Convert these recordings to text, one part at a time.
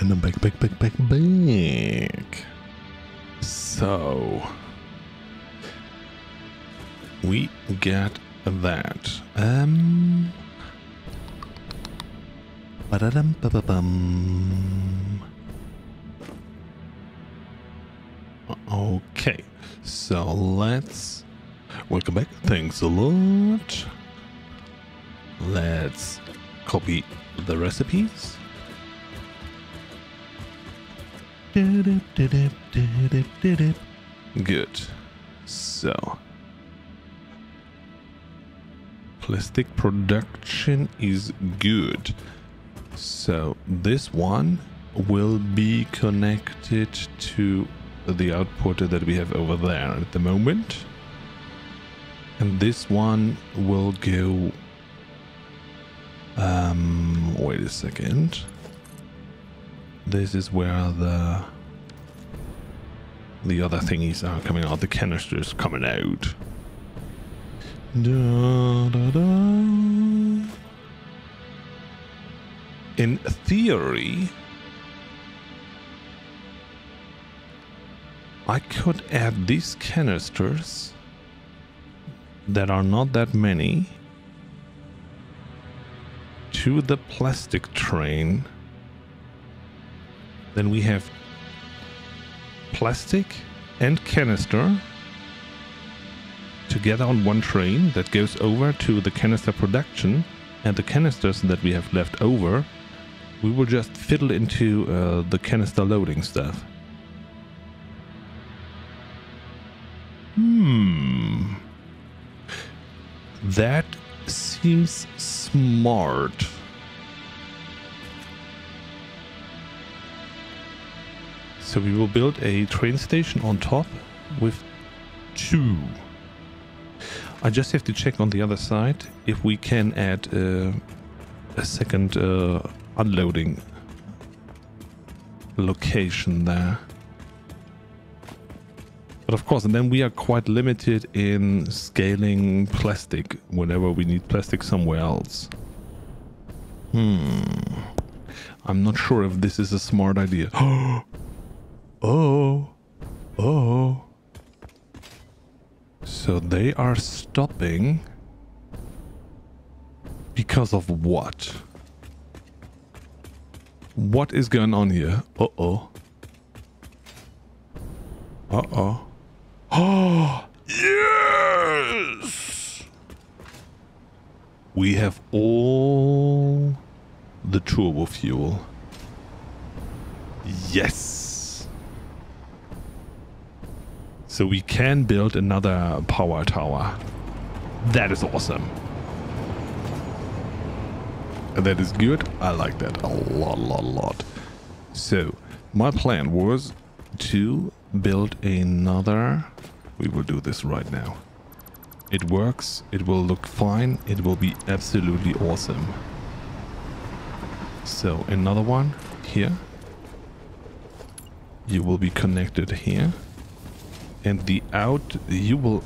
And I'm back, back, back, back, back. So we get that. Um. Ba-da-dum, ba-ba-bum. Okay, so let's welcome back. Thanks a lot. Let's copy the recipes. Good. So, plastic production is good. So, this one will be connected to the output that we have over there at the moment. And this one will go. Um, wait a second. This is where the the other thingies are coming out. The canisters coming out. Da, da, da. In theory, I could add these canisters that are not that many to the plastic train. Then we have plastic and canister together on one train that goes over to the canister production and the canisters that we have left over we will just fiddle into uh, the canister loading stuff. Hmm. That seems smart. So we will build a train station on top with two. I just have to check on the other side if we can add uh, a second uh, unloading location there. But of course, and then we are quite limited in scaling plastic whenever we need plastic somewhere else. Hmm. I'm not sure if this is a smart idea. oh. Oh. So they are stopping because of what? What is going on here? Uh-oh. Uh-oh. Oh, yes! We have all the turbo fuel. Yes! So we can build another power tower. That is awesome. That is good. I like that a lot, lot, lot. So, my plan was to build another we will do this right now. It works, it will look fine, it will be absolutely awesome. So another one here. You will be connected here. And the out, you will...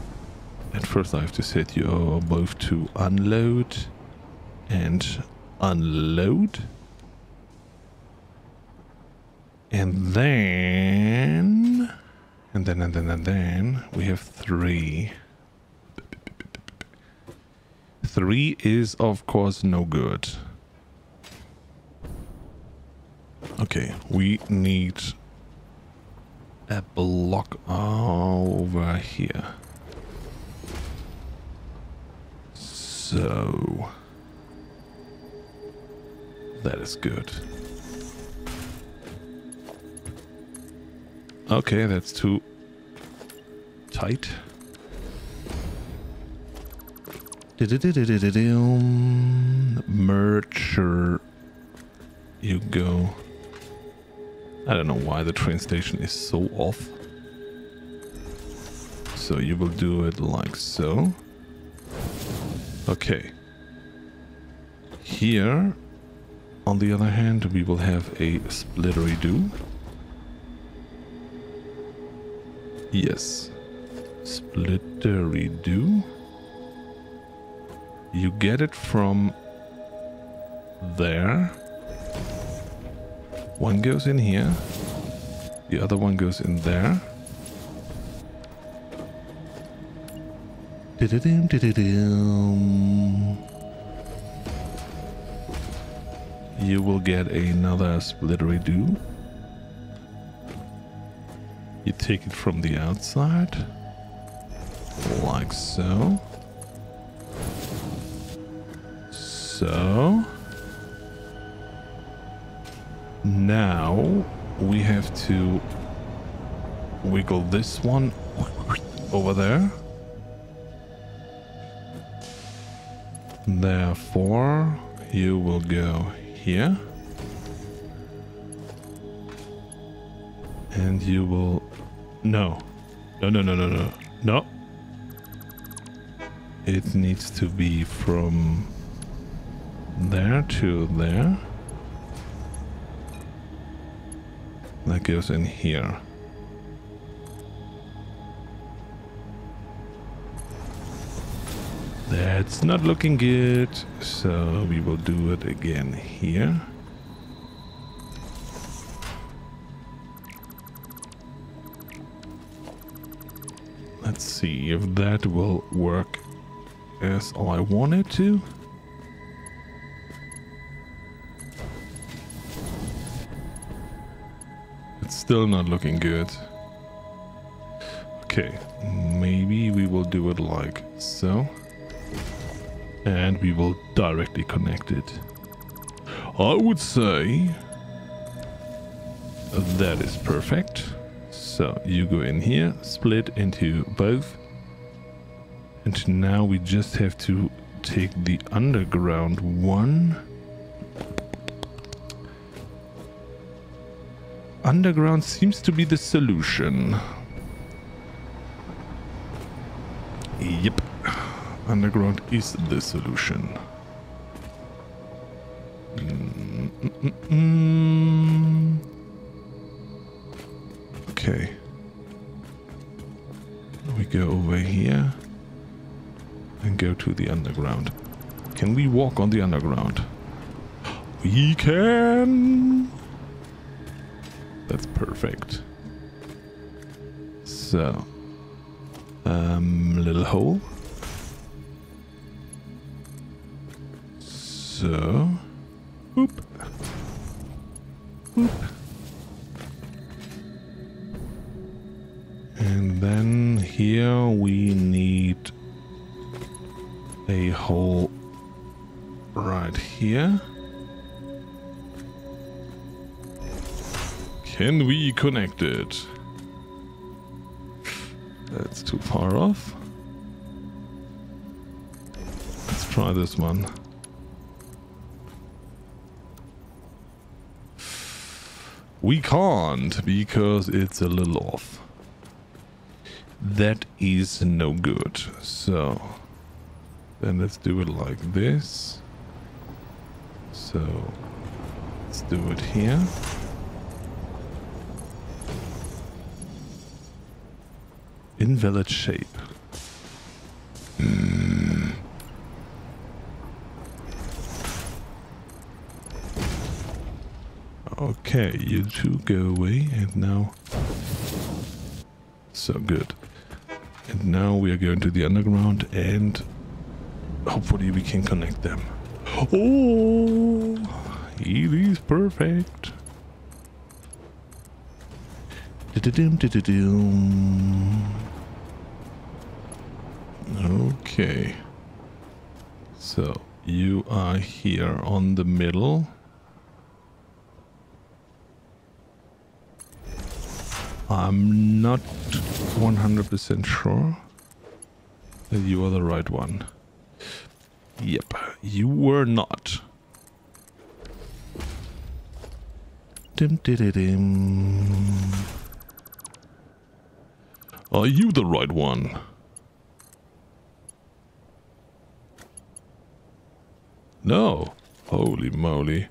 At first I have to set you both to unload and unload. And then... And then, and then, and then we have three. Three is, of course, no good. Okay, we need a block over here. So... That is good. Okay, that's too tight. Mercher. You go. I don't know why the train station is so off. So you will do it like so. Okay. Here, on the other hand, we will have a splittery-do. Yes. Splittery-do. You get it from there. One goes in here. The other one goes in there. You will get another splittery-do. You take it from the outside. Like so. So. Now we have to wiggle this one over there. Therefore, you will go here. And you will... No. No, no, no, no, no. No. It needs to be from there to there. That goes in here. That's not looking good, so we will do it again here. Let's see if that will work as I want it to. Still not looking good. Okay, maybe we will do it like so and we will directly connect it. I would say that is perfect. So you go in here, split into both. And now we just have to take the underground one. Underground seems to be the solution. Yep underground is the solution. Mm -mm -mm okay. We go over here and go to the underground. Can we walk on the underground? We can! Perfect. So, um, little hole. So, it? That's too far off. Let's try this one. We can't because it's a little off. That is no good. So then let's do it like this. So let's do it here. Invalid shape. Hmm. Okay, you two go away and now... So good. And now we are going to the underground and hopefully we can connect them. Oh, it is perfect. Okay. So you are here on the middle. I'm not 100% sure that you are the right one. Yep, you were not. Dim, dim, dim. Are you the right one? No. Holy moly.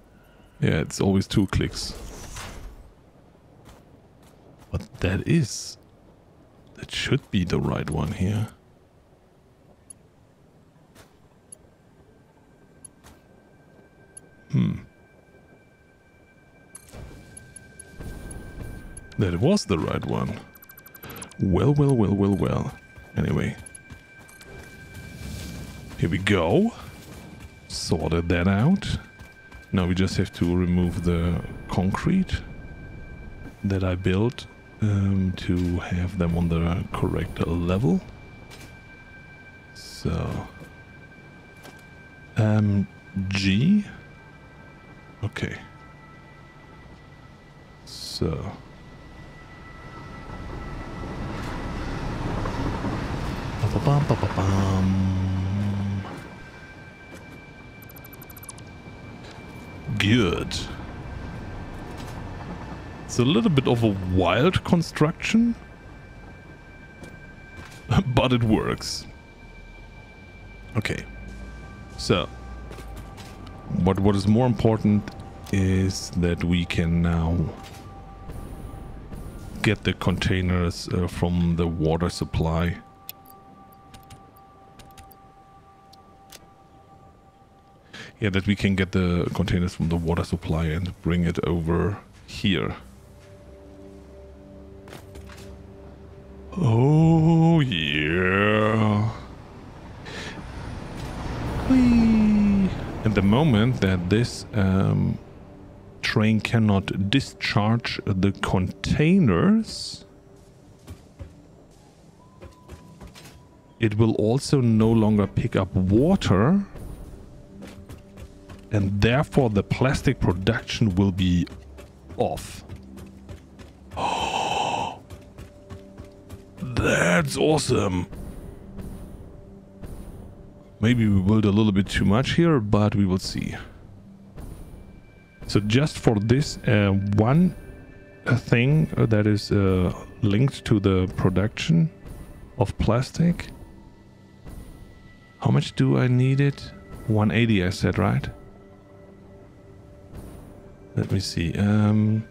Yeah, it's always two clicks. But that is... That should be the right one here. Hmm. That was the right one. Well, well, well, well, well. Anyway. Here we go. Sorted that out. Now we just have to remove the concrete that I built um, to have them on the correct level. So, um, G. Okay. So. Ba-ba-bum, ba-ba-bum. Good. It's a little bit of a wild construction, but it works. Okay. So, but what is more important is that we can now get the containers uh, from the water supply. Yeah, that we can get the containers from the water supply and bring it over here. Oh, yeah. Whee! At the moment that this um, train cannot discharge the containers, it will also no longer pick up water and therefore the plastic production will be off. That's awesome. Maybe we build a little bit too much here, but we will see. So just for this uh, one uh, thing that is uh, linked to the production of plastic. How much do I need it? 180 I said, right? Let me see. Um,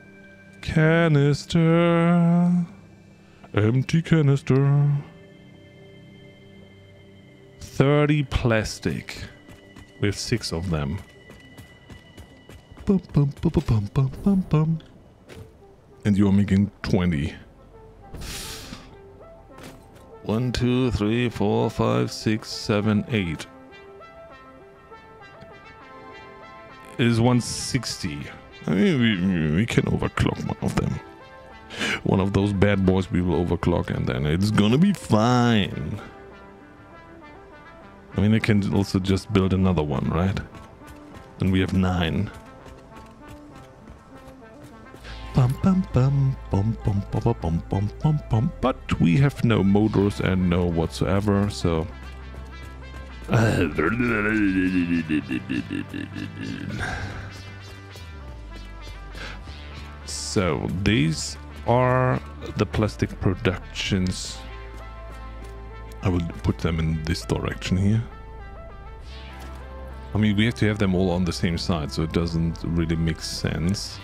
canister. Empty canister. 30 plastic. We have six of them. Bum, bum, bum, bum, bum, bum, bum. And you're making 20. One, two, three, four, five, six, seven, eight. Is 160. I mean, we, we can overclock one of them one of those bad boys we will overclock and then it's gonna be fine. I mean, I can also just build another one, right? And we have nine. Bum, bum, bum, bum, bum, bum, bum, bum, bum. But we have no motors and no whatsoever, so... so, these are the plastic productions. I will put them in this direction here. I mean, we have to have them all on the same side, so it doesn't really make sense.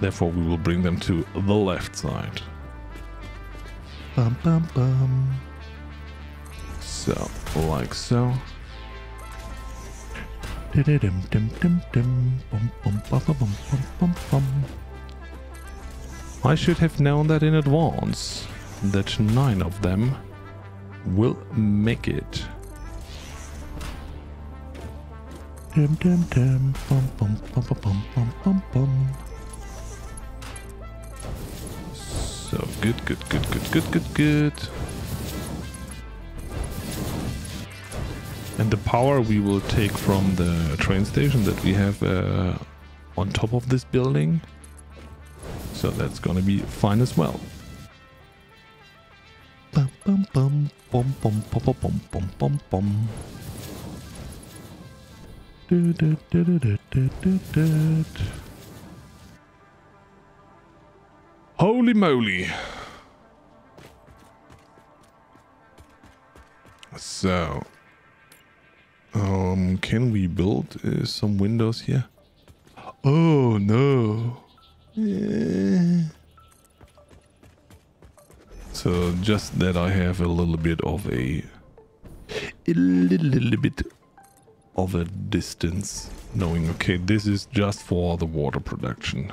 Therefore, we will bring them to the left side. Bum, bum, bum. So, like so. I should have known that in advance, that nine of them will make it. Dum dum dum bum bum bum bum bum bum bum. So good, good, good, good, good, good, good. And the power we will take from the train station that we have uh, on top of this building so that's gonna be fine as well. Bum bum bum bum bum bum bum bum bum bum. Holy moly. So, um, can we build uh, some windows here? Oh no. So just that I have a little bit of a, a little, little bit of a distance, knowing okay, this is just for the water production.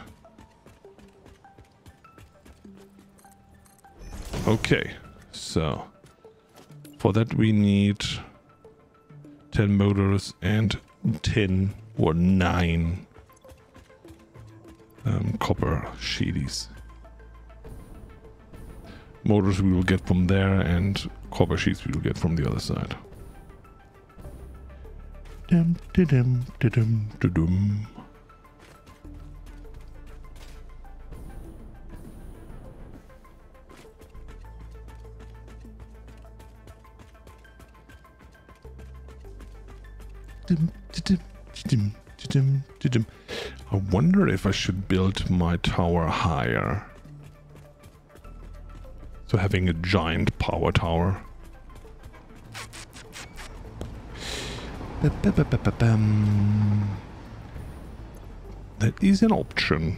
Okay, so for that we need 10 motors and 10 or 9 um, copper sheeties. Motors we will get from there and copper sheets we will get from the other side. Dum, dum, dum, dum, I wonder if I should build my tower higher. So having a giant power tower. That is an option.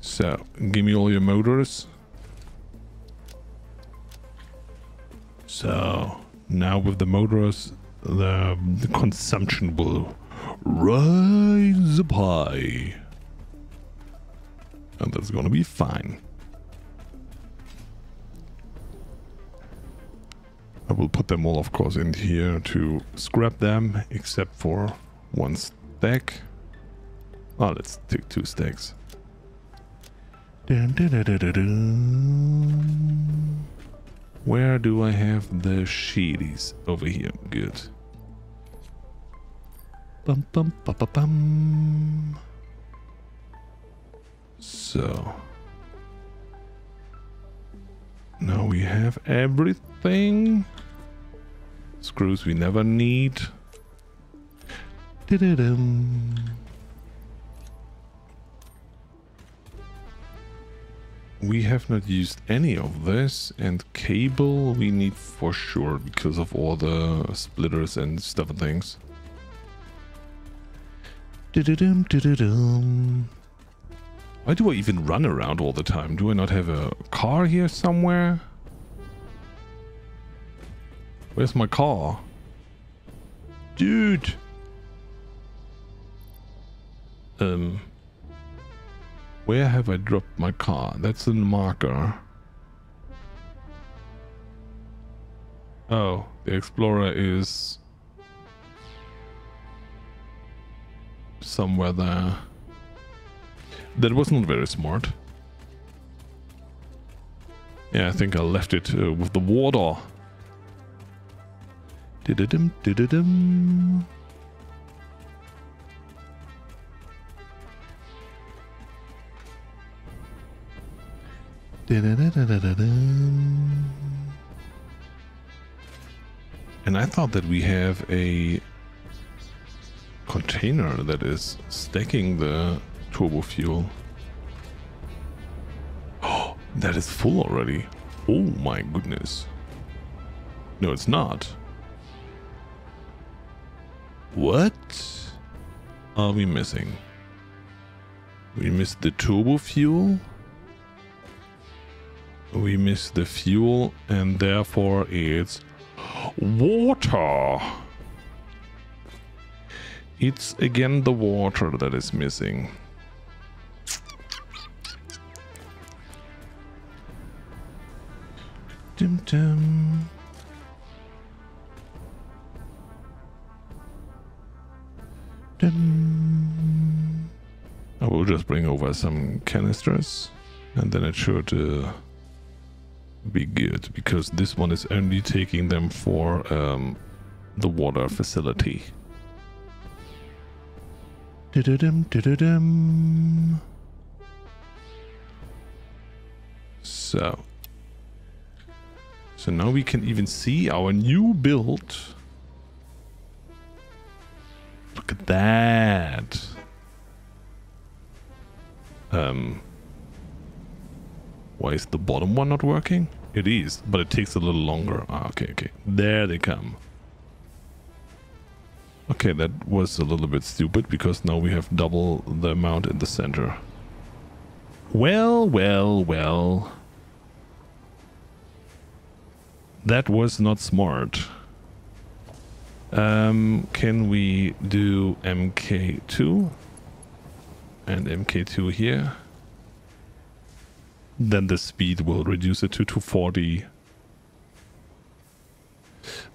So, give me all your motors. So, now with the motors, the, the consumption will rise up high. And that's gonna be fine. I will put them all, of course, in here to scrap them, except for one stack. Oh, let's take two stacks. Dun, dun, dun, Where do I have the sheeties? Over here. Good. Bum, bum, bum. So. Now we have everything. Screws we never need. Da -da We have not used any of this and cable we need for sure because of all the splitters and stuff and things. Why do I even run around all the time? Do I not have a car here somewhere? Where's my car? Dude! Um... Where have I dropped my car? That's the marker. Oh, the Explorer is somewhere there. That was not very smart. Yeah, I think I left it uh, with the water. Did-a-dum, did-a-dum. And I thought that we have a container that is stacking the turbo fuel. Oh, that is full already. Oh my goodness. No, it's not. What are we missing? We missed the turbo fuel we miss the fuel and therefore it's water. It's again the water that is missing. Dim dim. Dim. I will just bring over some canisters and then it should uh, be good because this one is only taking them for um, the water facility. So, so now we can even see our new build. Look at that. Um, why is the bottom one not working? It is, but it takes a little longer. Ah, okay, okay. There they come. Okay, that was a little bit stupid because now we have double the amount in the center. Well, well, well. That was not smart. Um, can we do MK2 and MK2 here? Then the speed will reduce it to 240.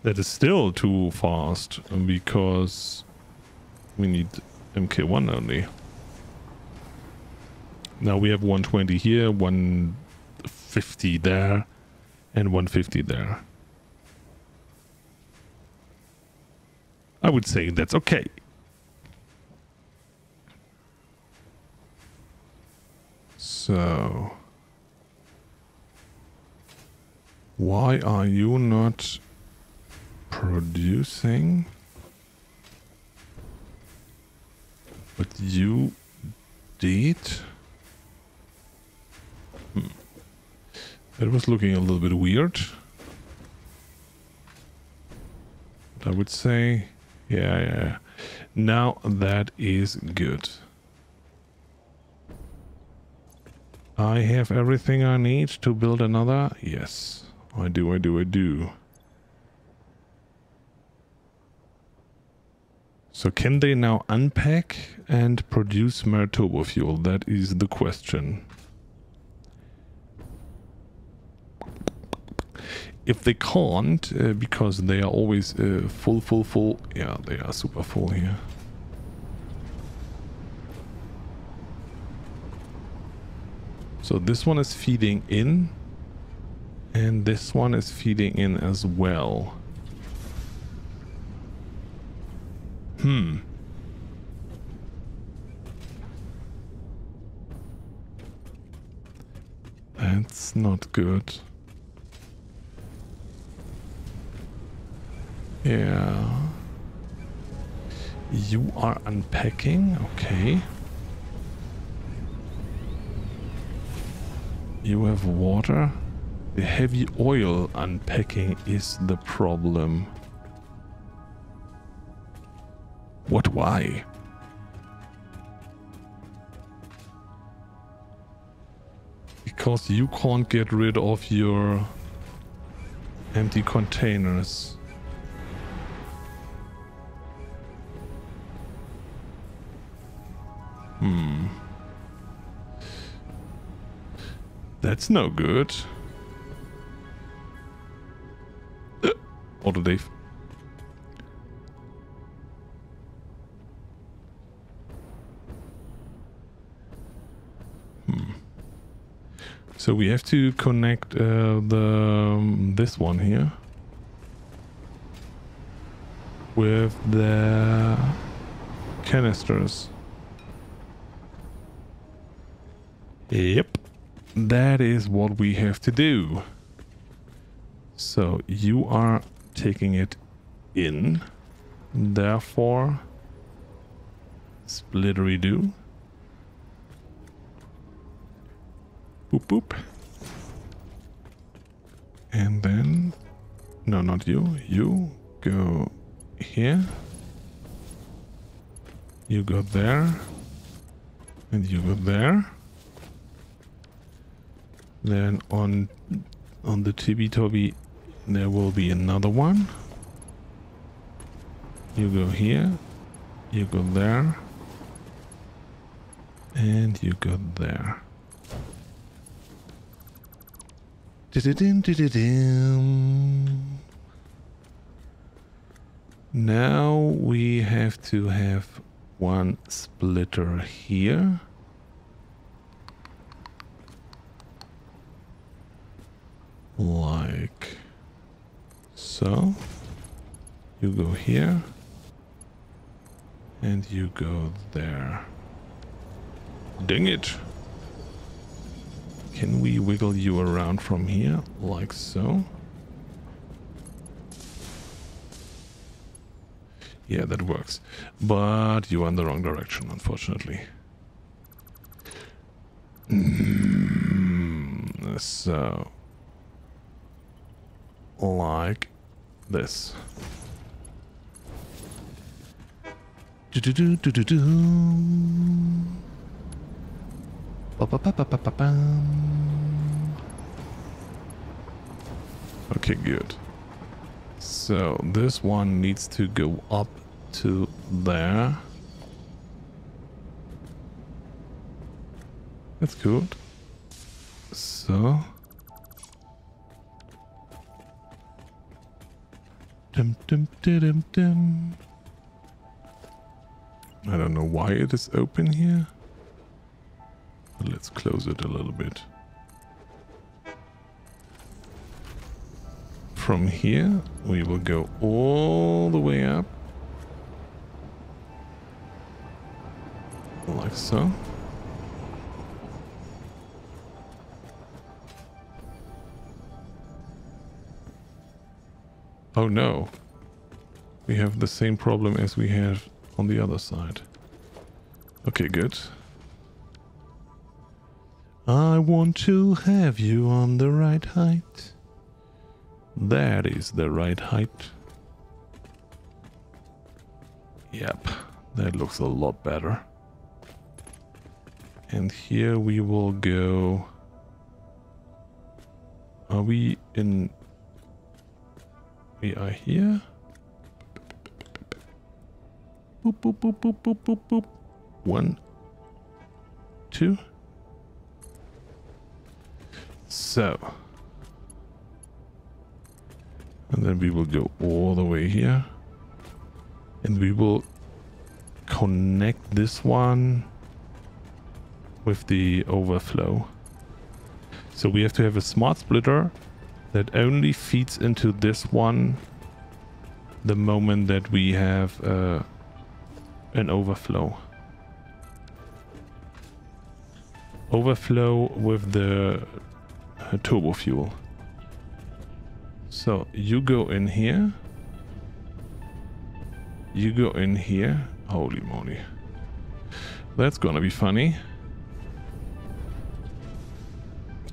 That is still too fast because we need MK1 only. Now we have 120 here, 150 there, and 150 there. I would say that's okay. So... Why are you not producing? But you did? Hmm. That was looking a little bit weird. But I would say yeah, yeah. Now that is good. I have everything I need to build another? Yes. I do, I do, I do. So can they now unpack and produce more fuel? That is the question. if they can't, uh, because they are always uh, full, full, full, yeah, they are super full here. So this one is feeding in, and this one is feeding in as well. Hmm. That's not good. Yeah. You are unpacking, okay. You have water. The heavy oil unpacking is the problem. What, why? Because you can't get rid of your empty containers. Hmm. That's no good. Auto Dave. Hmm. So we have to connect uh, the um, this one here with the canisters. Yep. That is what we have to do. So you are taking it in. Therefore, splittery do. Boop boop. And then, no, not you. You go here. You go there. And you go there. Then on on the Tibi Toby there will be another one. You go here, you go there, and you go there. Now we have to have one splitter here. like so. You go here and you go there. Dang it! Can we wiggle you around from here like so? Yeah, that works. But you are in the wrong direction, unfortunately. Mm, so like this. Do do do do do. Ba ba ba ba ba ba Okay, good. So this one needs to go up to there. That's good. So. Dum, dum, dum, dum. I don't know why it is open here. But let's close it a little bit. From here, we will go all the way up. Like so. Oh no. We have the same problem as we have on the other side. Okay, good. I want to have you on the right height. That is the right height. Yep, that looks a lot better. And here we will go... Are we in... We are here? Boop, boop, boop, boop, boop, boop, boop. One, two. So. And then we will go all the way here. And we will connect this one with the overflow. So we have to have a smart splitter that only feeds into this one the moment that we have uh, an overflow. Overflow with the uh, turbo fuel. So you go in here. You go in here. Holy moly. That's gonna be funny.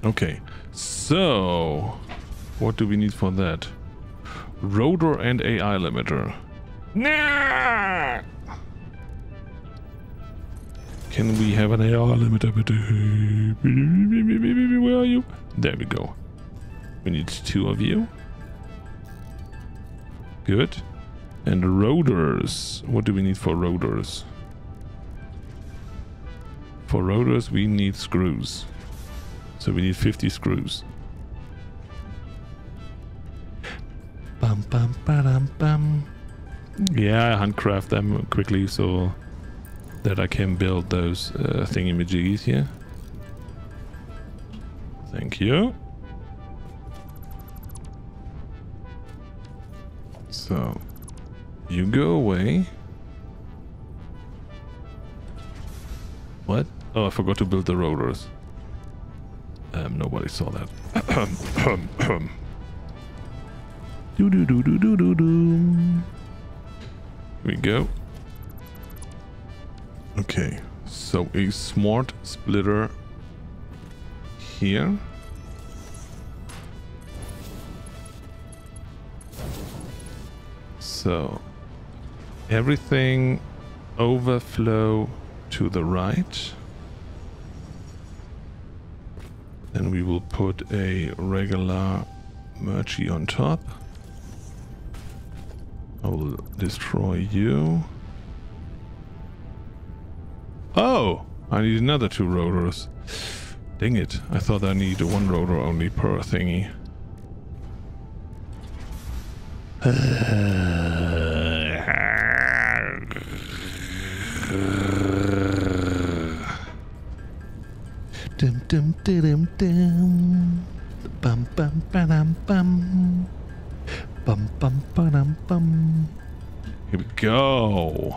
Okay, so what do we need for that? Rotor and AI limiter. Can we have an AI limiter? Where are you? There we go. We need two of you. Good. And rotors. What do we need for rotors? For rotors, we need screws. So we need 50 screws. Bum, bum, bum. Yeah, I handcraft them quickly so that I can build those uh, thingy-majiggies here. Thank you. So, you go away. What? Oh, I forgot to build the rotors. Um, nobody saw that. do do do do do do do. Here we go. Okay, so a smart splitter here. So everything overflow to the right. Then we will put a regular Murchie on top. I will destroy you. Oh, I need another two rotors. Dang it, I thought I need one rotor only per thingy. dum dum dum dum bum bum bum bum bum bum bum bum here we go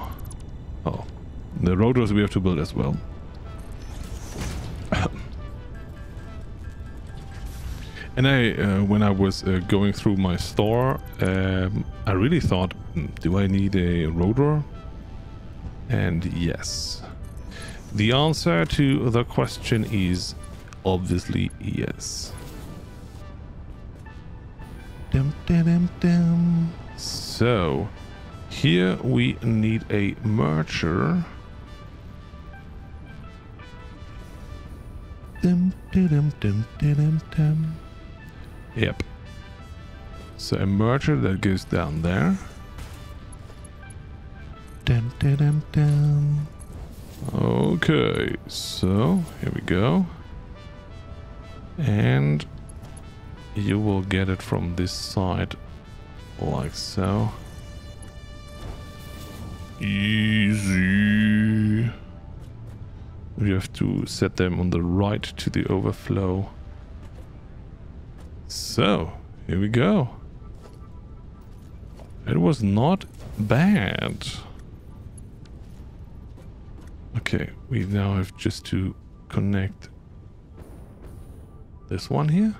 oh the rotors we have to build as well. and I, uh, when I was uh, going through my store, um, I really thought, hmm, do I need a rotor? And yes. The answer to the question is obviously yes. Dum, dum, dum, so, here we need a merger. Yep. So a merger that goes down there. Okay, so here we go. And you will get it from this side like so. Easy. We have to set them on the right to the overflow. So, here we go. It was not bad. Okay, we now have just to connect this one here.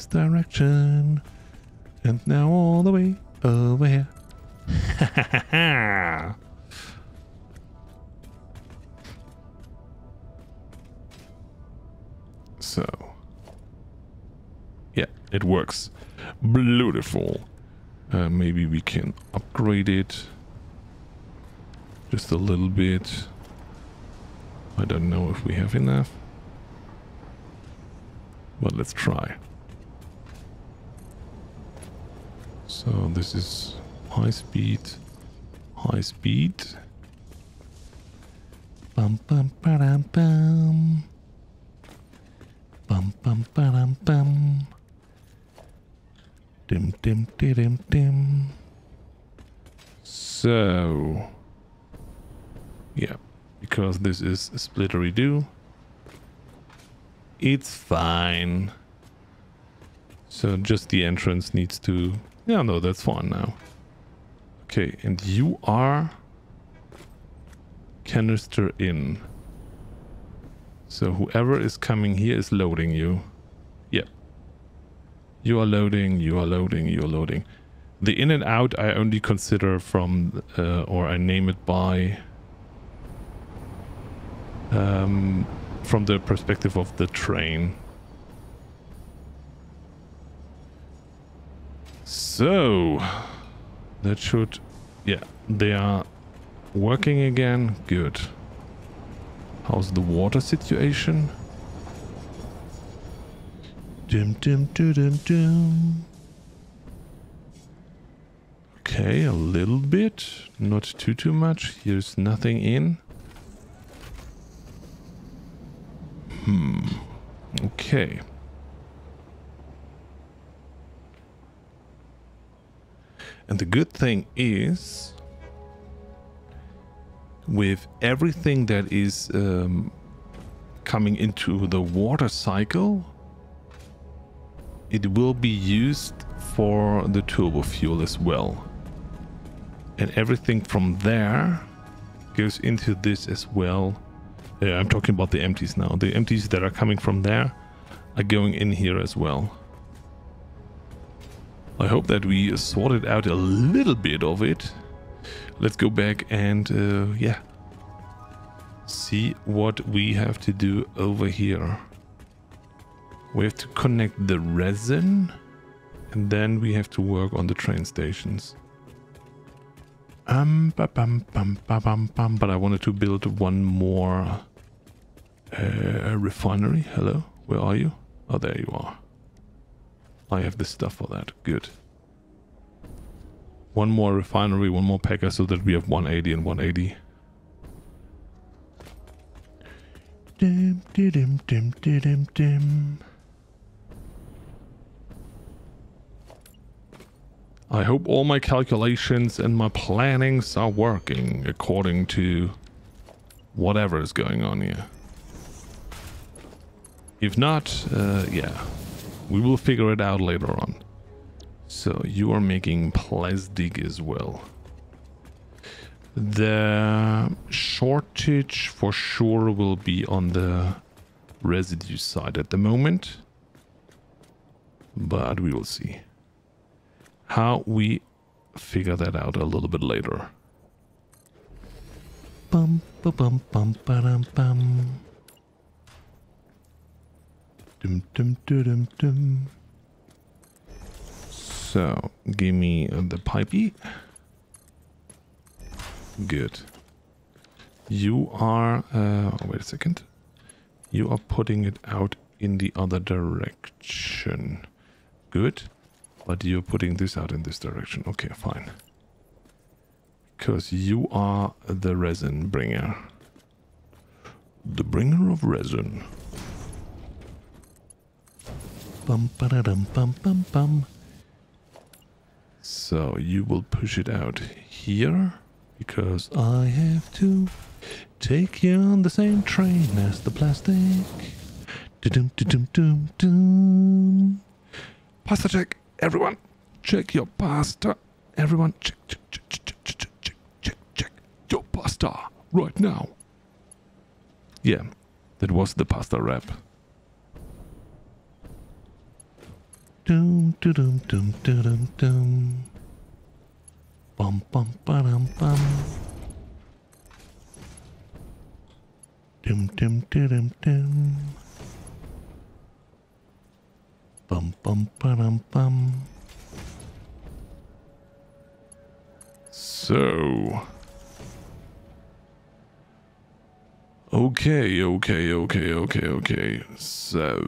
This direction. And now all the way over here. so. Yeah, it works. Beautiful. Uh, maybe we can upgrade it. Just a little bit. I don't know if we have enough. But let's try. So this is high speed, high speed. Bum bum ba bum. Bum bum ba bum. Dim dim dim dim. So yeah, because this is splittery do. It's fine. So just the entrance needs to... Yeah, no, that's fine now. Okay, and you are... Canister in. So whoever is coming here is loading you. Yep. You are loading, you are loading, you are loading. The in and out I only consider from, uh, or I name it by... Um, from the perspective of the train. So, that should, yeah, they are working again. Good. How's the water situation? Dim dim dim dim dim. Okay, a little bit, not too too much. Here's nothing in. Hmm. Okay. And the good thing is, with everything that is um, coming into the water cycle, it will be used for the turbo fuel as well. And everything from there goes into this as well yeah, I'm talking about the empties now. The empties that are coming from there are going in here as well. I hope that we sorted out a little bit of it. Let's go back and, uh, yeah, see what we have to do over here. We have to connect the resin and then we have to work on the train stations. Um, ba -bum, bum, ba -bum, bum, but I wanted to build one more uh, refinery, hello? Where are you? Oh, there you are. I have the stuff for that. Good. One more refinery, one more packer, so that we have 180 and 180. Dim, dim, dim, dim, dim. I hope all my calculations and my plannings are working according to whatever is going on here. If not, uh, yeah, we will figure it out later on. So you are making plastic as well. The shortage for sure will be on the residue side at the moment. But we will see. How we figure that out a little bit later. Bum, ba, bum, bum, ba, dum, bum. Dum, dum, dum, dum, dum. So, give me the pipey. Good. You are, uh, wait a second. You are putting it out in the other direction. Good. But you're putting this out in this direction. Okay, fine. Because you are the resin bringer. The bringer of resin. Bum bum bum bum. So you will push it out here because I have to take you on the same train as the plastic. Dum dum dum dum. Pasta check, everyone. Check your pasta. Everyone, check, check, check, check, check, check, check, check, check your pasta right now. Yeah, that was the pasta wrap. Dum dum dum dum dum dum. Bum bum ba dum bum. Dum dum dum dum. Bum bum ba dum bum. So. Okay, okay, okay, okay, okay. So.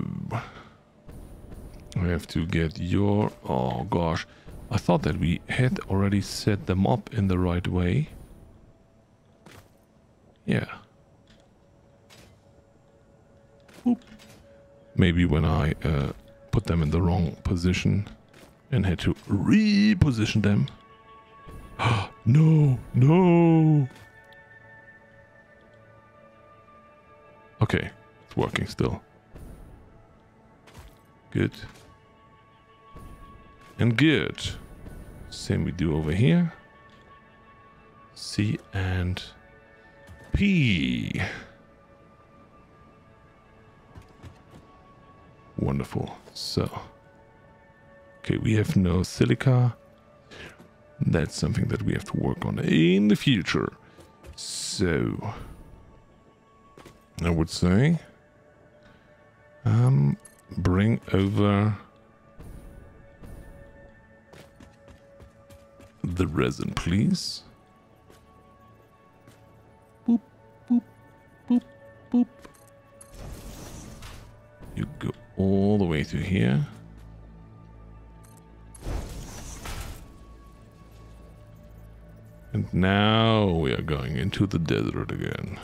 I have to get your... Oh gosh. I thought that we had already set them up in the right way. Yeah. Maybe when I uh, put them in the wrong position and had to reposition them. no, no. Okay, it's working still. Good. And good. Same we do over here. C and P. Wonderful. So, okay, we have no silica. That's something that we have to work on in the future. So, I would say, um, bring over the resin, please. Boop, boop, boop, boop. You go all the way through here. And now we are going into the desert again.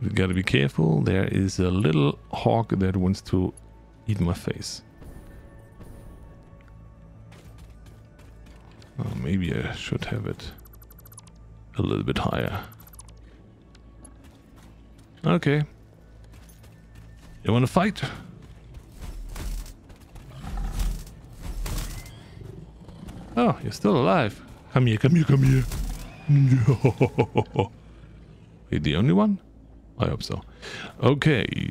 We gotta be careful. There is a little hawk that wants to eat my face. Maybe I should have it a little bit higher. Okay. You wanna fight? Oh, you're still alive. Come here, come here, come here. you the only one? I hope so. Okay.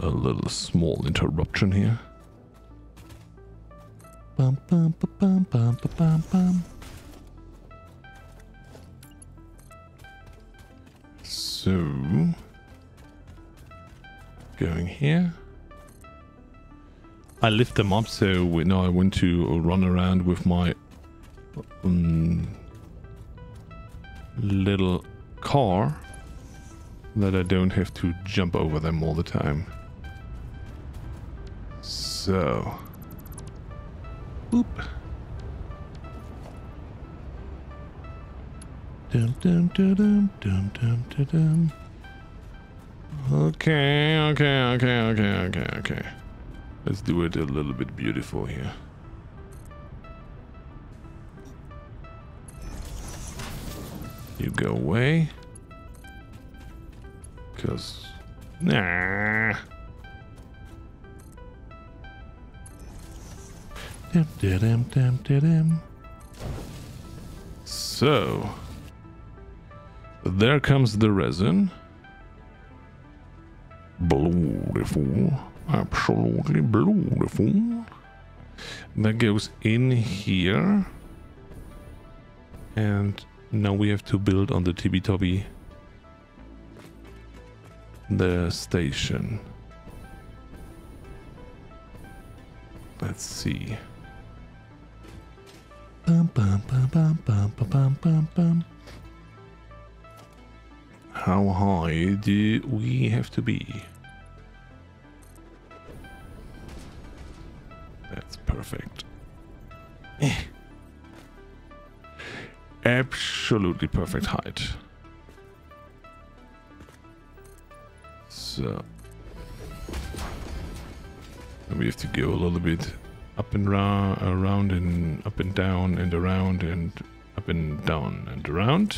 A little small interruption here. Bum, bum, bum, bum, bum, bum. So, going here. I lift them up so now I want to run around with my um, little car that I don't have to jump over them all the time. So, boop. Dum dum dum dum dum dum dum dum. Okay, okay, okay, okay, okay, okay. Let's do it a little bit beautiful here. You go away. Cause nah. So there comes the resin. Beautiful. Absolutely beautiful. That goes in here. And now we have to build on the Tibi Tobi the station. Let's see. Bum, bum, bum, bum, bum, bum, bum, bum. how high do we have to be? That's perfect. Absolutely perfect height. So we have to go a little bit up and ra- around and up and down and around and up and down and around.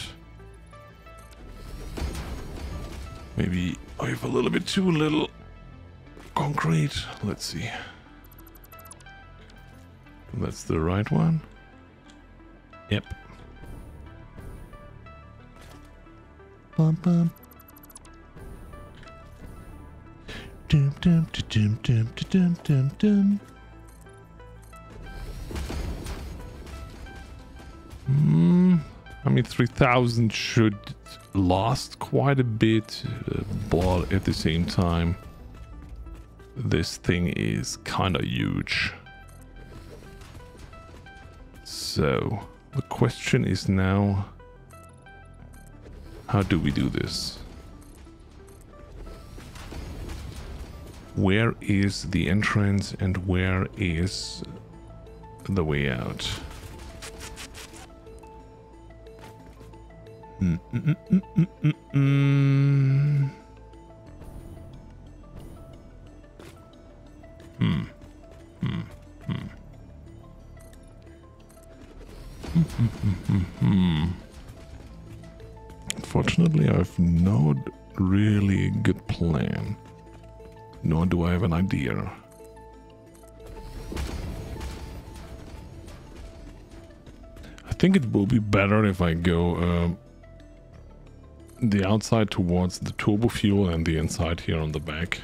Maybe I have a little bit too little concrete. Let's see. That's the right one. Yep. Bum, bum. Dum, dum, dum, dum, dum, dum, dum. Hmm. I mean, 3000 should last quite a bit, uh, but at the same time, this thing is kind of huge. So, the question is now, how do we do this? Where is the entrance and where is the way out? Unfortunately, I've not really good plan. Nor do I have an idea. I think it will be better if I go uh, the outside towards the turbo fuel and the inside here on the back.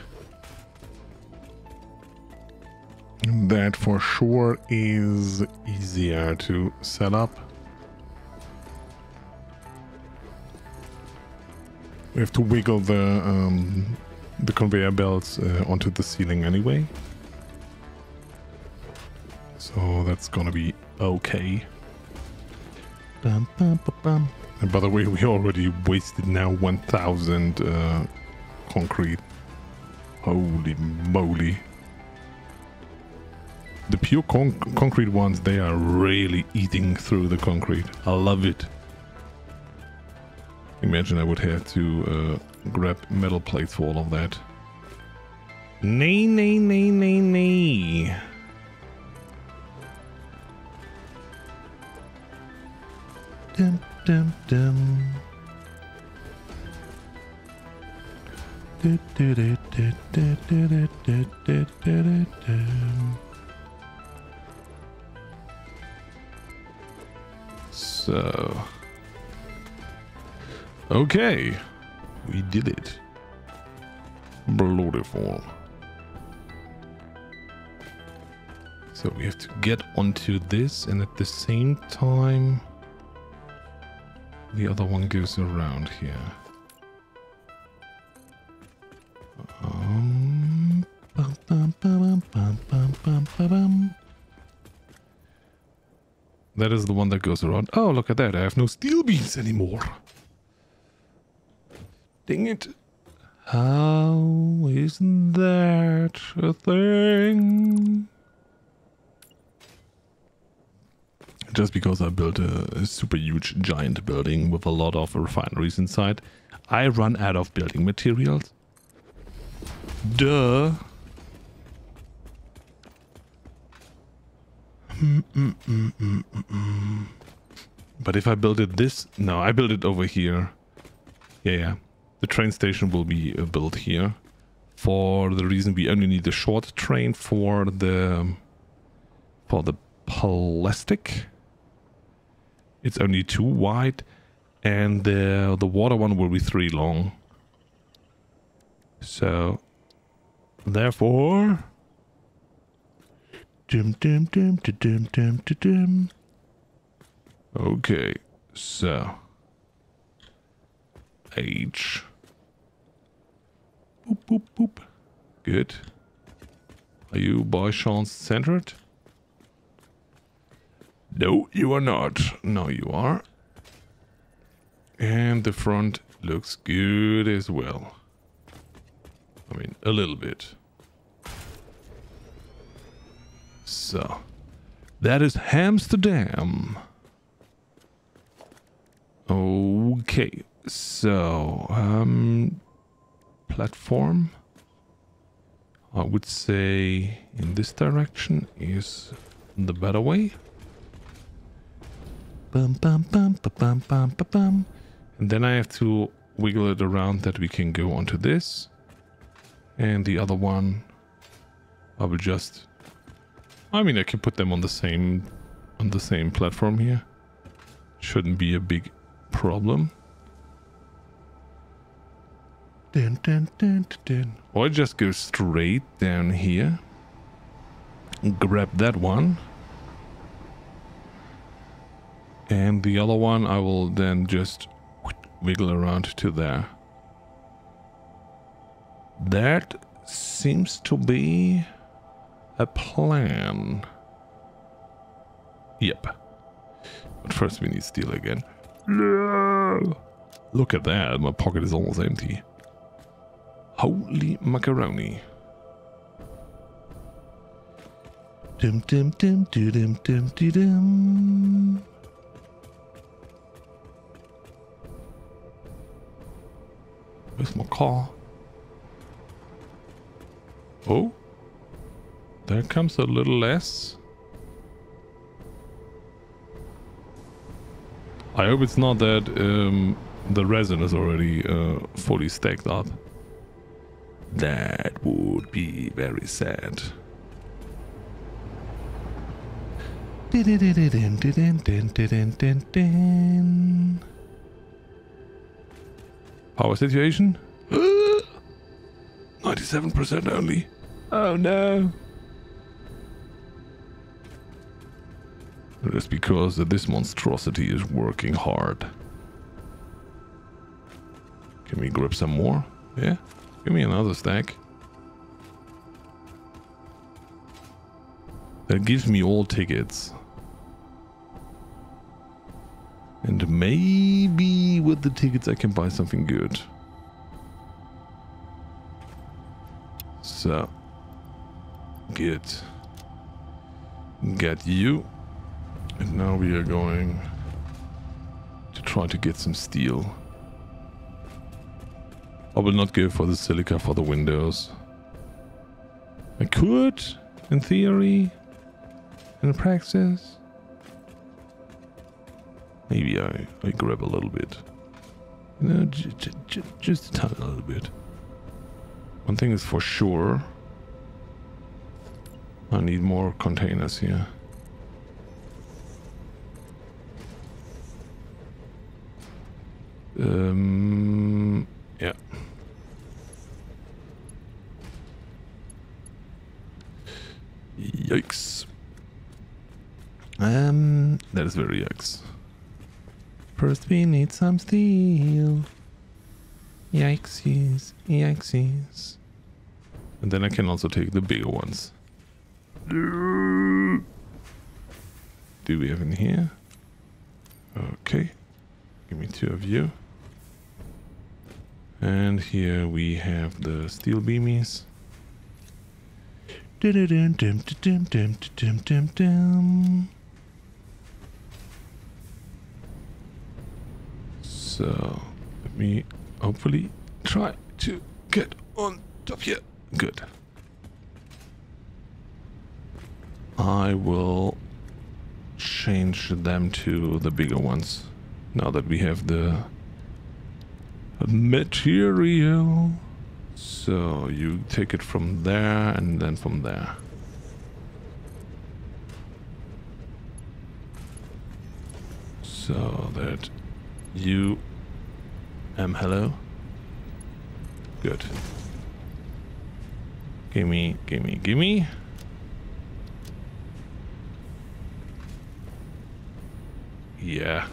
That for sure is easier to set up. We have to wiggle the um, the conveyor belts uh, onto the ceiling anyway. So that's gonna be okay. Bum, bum, bum, and by the way, we already wasted now 1000 uh, concrete. Holy moly. The pure con concrete ones, they are really eating through the concrete. I love it. Imagine I would have to uh, grab metal plates for all of that. Nay, nay, nay, nay, nay. Dum, dum. So, okay, we did it. Beautiful. So we have to get onto this and at the same time the other one goes around here. Um, that is the one that goes around. Oh, look at that. I have no steel beams anymore. Dang it. How isn't that a thing? Just because I built a, super huge giant building with a lot of refineries inside, I run out of building materials. Duh. but if I build it this... No, I build it over here. Yeah, yeah. The train station will be uh, built here. For the reason we only need a short train for the... For the plastic it's only two wide, and the the water one will be three long. So, therefore, dim dim dim dim dim dim. Okay, so H. Boop boop boop. Good. Are you by chance centered? No, you are not. No, you are. And the front looks good as well. I mean, a little bit. So, that is Amsterdam. Okay, so, um, platform. I would say in this direction is the better way. Bum, bum, bum, bum, bum, bum, bum. And then I have to wiggle it around that we can go onto this. And the other one, I will just... I mean, I can put them on the same on the same platform here. Shouldn't be a big problem. Dun, dun, dun, dun, Or just go straight down here. Grab that one. And the other one I will then just wiggle around to there. That seems to be a plan. Yep. But first we need steel again. No! Look at that, my pocket is almost empty. Holy macaroni. Dum dum dum dum dum dum dum Where's my car? Oh, there comes a little less. I hope it's not that um, the resin is already uh, fully stacked up. That would be very sad. Power situation? 97% only. Oh no. That's because this monstrosity is working hard. Can we grab some more? Yeah? Give me another stack. That gives me all tickets. And maybe with the tickets I can buy something good. So. Get. Get you. And now we are going to try to get some steel. I will not go for the silica for the windows. I could, in theory, in practice. Maybe I, I grab a little bit. You know, just a tiny little bit. One thing is for sure. I need more containers here. Um, yeah. Yikes. Um, that is very yikes. First we need some steel. Yikesies, yikesies. And then I can also take the bigger ones. Do we have in here? Okay. Give me two of you. And here we have the steel beamies. So, uh, let me hopefully try to get on top here. Good. I will change them to the bigger ones now that we have the material. So you take it from there and then from there. So that you am hello. Good. Gimme, gimme, gimme. Yeah.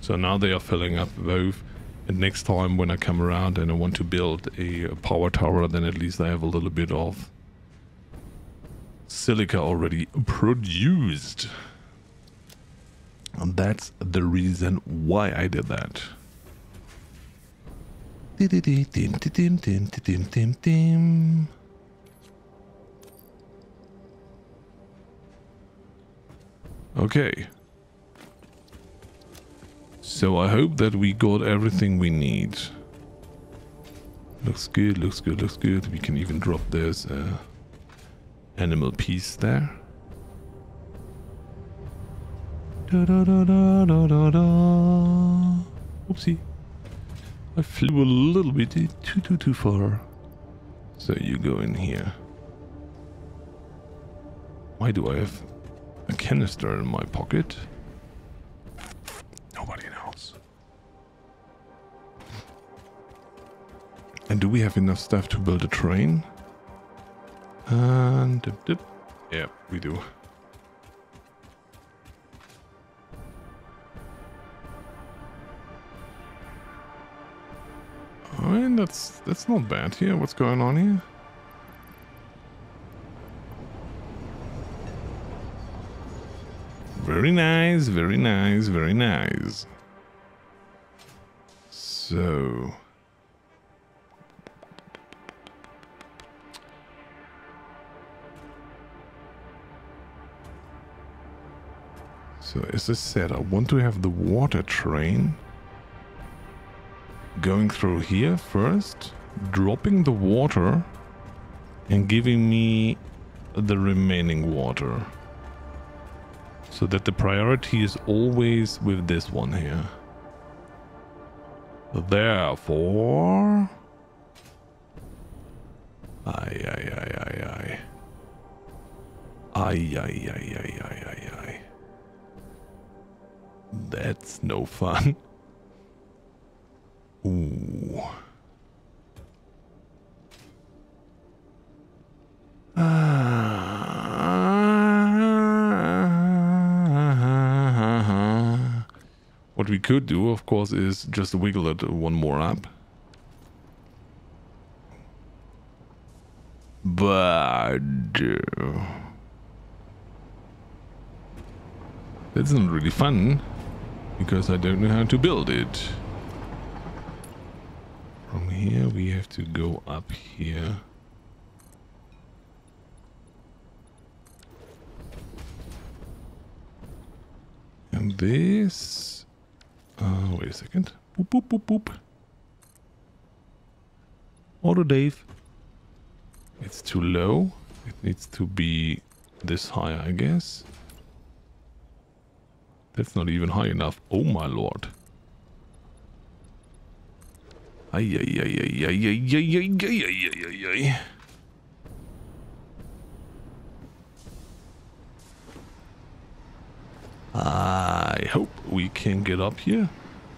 So now they are filling up both. And next time when I come around and I want to build a power tower, then at least I have a little bit of silica already produced. And that's the reason why I did that. Okay. So I hope that we got everything we need. Looks good, looks good, looks good. We can even drop this uh, animal piece there. Da da da da da da da. Oopsie. I flew a little bit too too too far. So you go in here. Why do I have a canister in my pocket? Nobody knows. And do we have enough stuff to build a train? And dip, dip. Yeah, we do. I mean, that's that's not bad here. What's going on here? Very nice, very nice, very nice. So... So as I said, I want to have the water train going through here first, dropping the water and giving me the remaining water. So that the priority is always with this one here. Therefore... Ay, ay, ay, ay, ay. Ay, ay, ay, ay, ay, ay, ay. That's no fun. could do, of course, is just wiggle it one more up. But... Uh, that's not really fun, because I don't know how to build it. From here we have to go up here. And this... Uh, a second. Boop, boop, boop, boop. It's too low. It needs to be this high, I guess. That's not even high enough. Oh my lord. Ay, ay, ay, ay, ay, ay, ay, ay, ay, ay, ay, ay. I hope we can get up here.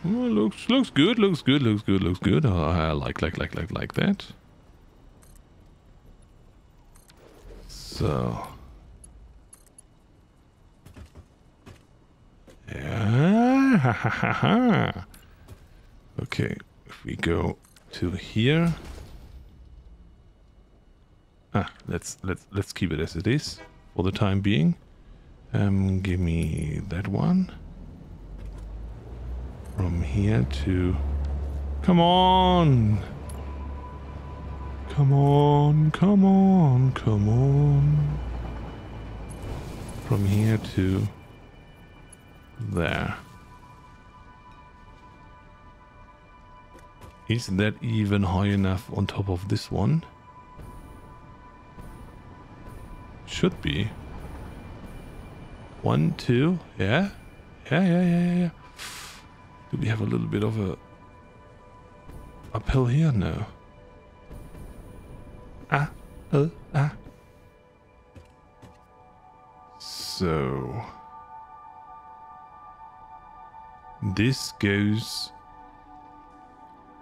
Oh, looks looks good, looks good, looks good, looks good. Uh, I like like like like like that. So yeah, ha ha ha ha. Okay, if we go to here. Ah, let's let's let's keep it as it is for the time being. Um, give me that one. From here to... Come on! Come on, come on, come on. From here to... There. Is that even high enough on top of this one? Should be. One, two, yeah? Yeah, yeah, yeah, yeah. Do we have a little bit of a uphill here? No. Ah, uh, ah. So... This goes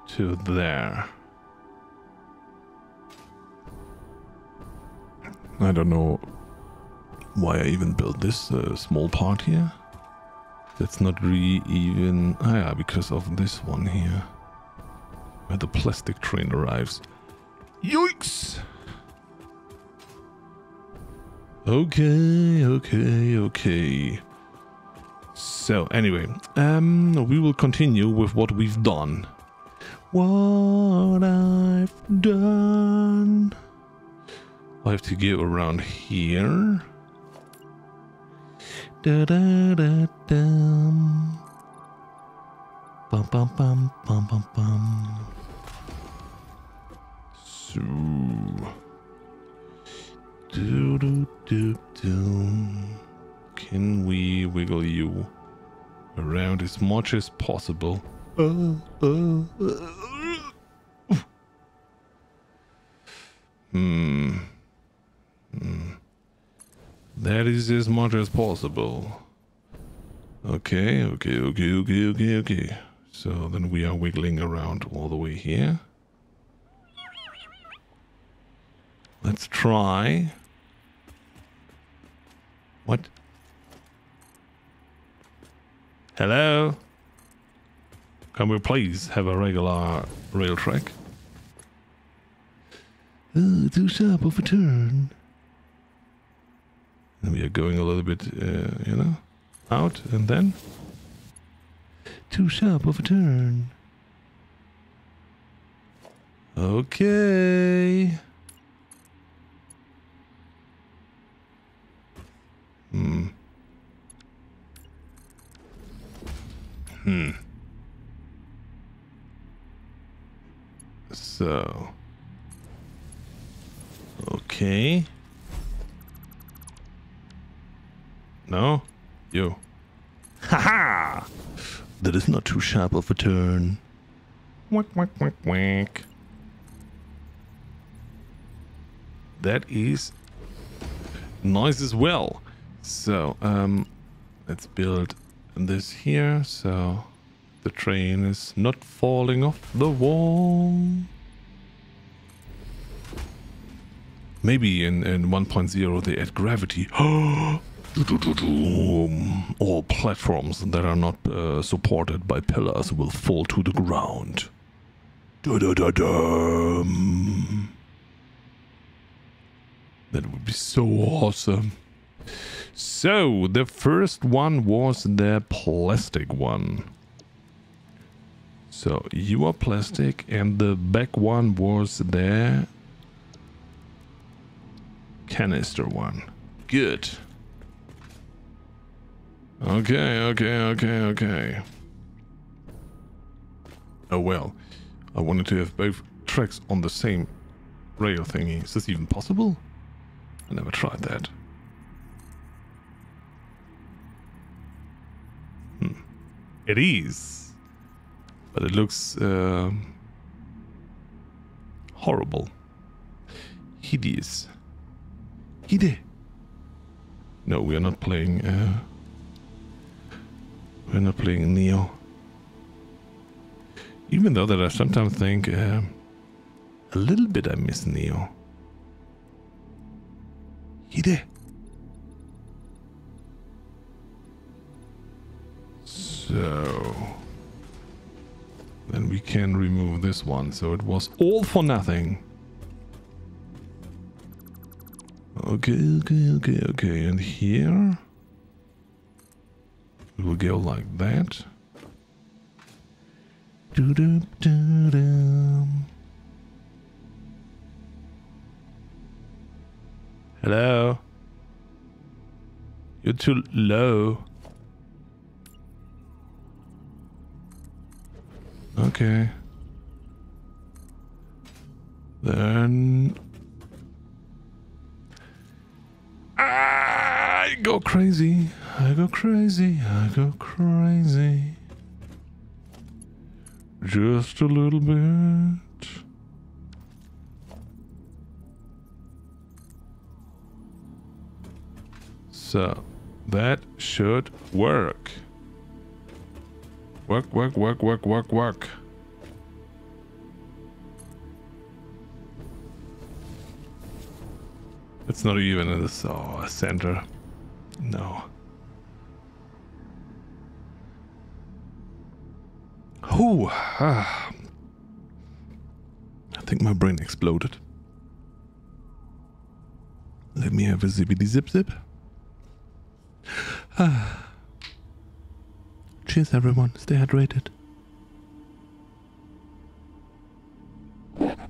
to there. I don't know why I even built this uh, small part here. That's not really even... Ah yeah, because of this one here. Where the plastic train arrives. Yikes! Okay, okay, okay. So, anyway, um, we will continue with what we've done. what I've done. I have to go around here. Da da da dum. Bum bum bum bum bum bum. So do do do do. Can we wiggle you around as much as possible? Uh, uh, uh. Hmm. Hmm. That is as much as possible. Okay, okay, okay, okay, okay, okay. So then we are wiggling around all the way here. Let's try. What? Hello? Can we please have a regular rail track? Oh, too sharp of a turn. And we are going a little bit, uh, you know, out and then. Too sharp of a turn. Okay. Hmm. Hmm. So. Okay. No? You. Ha That is not too sharp of a turn. Whack, whack, whack, whack. That is nice as well. So, um, let's build this here so the train is not falling off the wall. Maybe in, in 1.0 they add gravity. um, all platforms that are not uh, supported by pillars will fall to the ground. That would be so awesome. So, the first one was the plastic one. So, you are plastic and the back one was the canister one. Good. Okay, okay, okay, okay. Oh well, I wanted to have both tracks on the same rail thingy. Is this even possible? I never tried that. It is. But it looks uh, horrible. Hideous. Hide. No, we are not playing. Uh, we're not playing Neo. Even though that I sometimes think uh, a little bit I miss Neo. Hide. So then we can remove this one. So it was all for nothing. Okay, okay, okay, okay. And here we will go like that. Doo -doo -doo. Hello? You're too low. Okay. Then... I go crazy. I go crazy. I go crazy. Just a little bit. So, that should work. Work, work, work, work, work, work. It's not even in the center. No. Oh, ah. I think my brain exploded. Let me have a zippity zip zip. Ah. Cheers, everyone. Stay hydrated.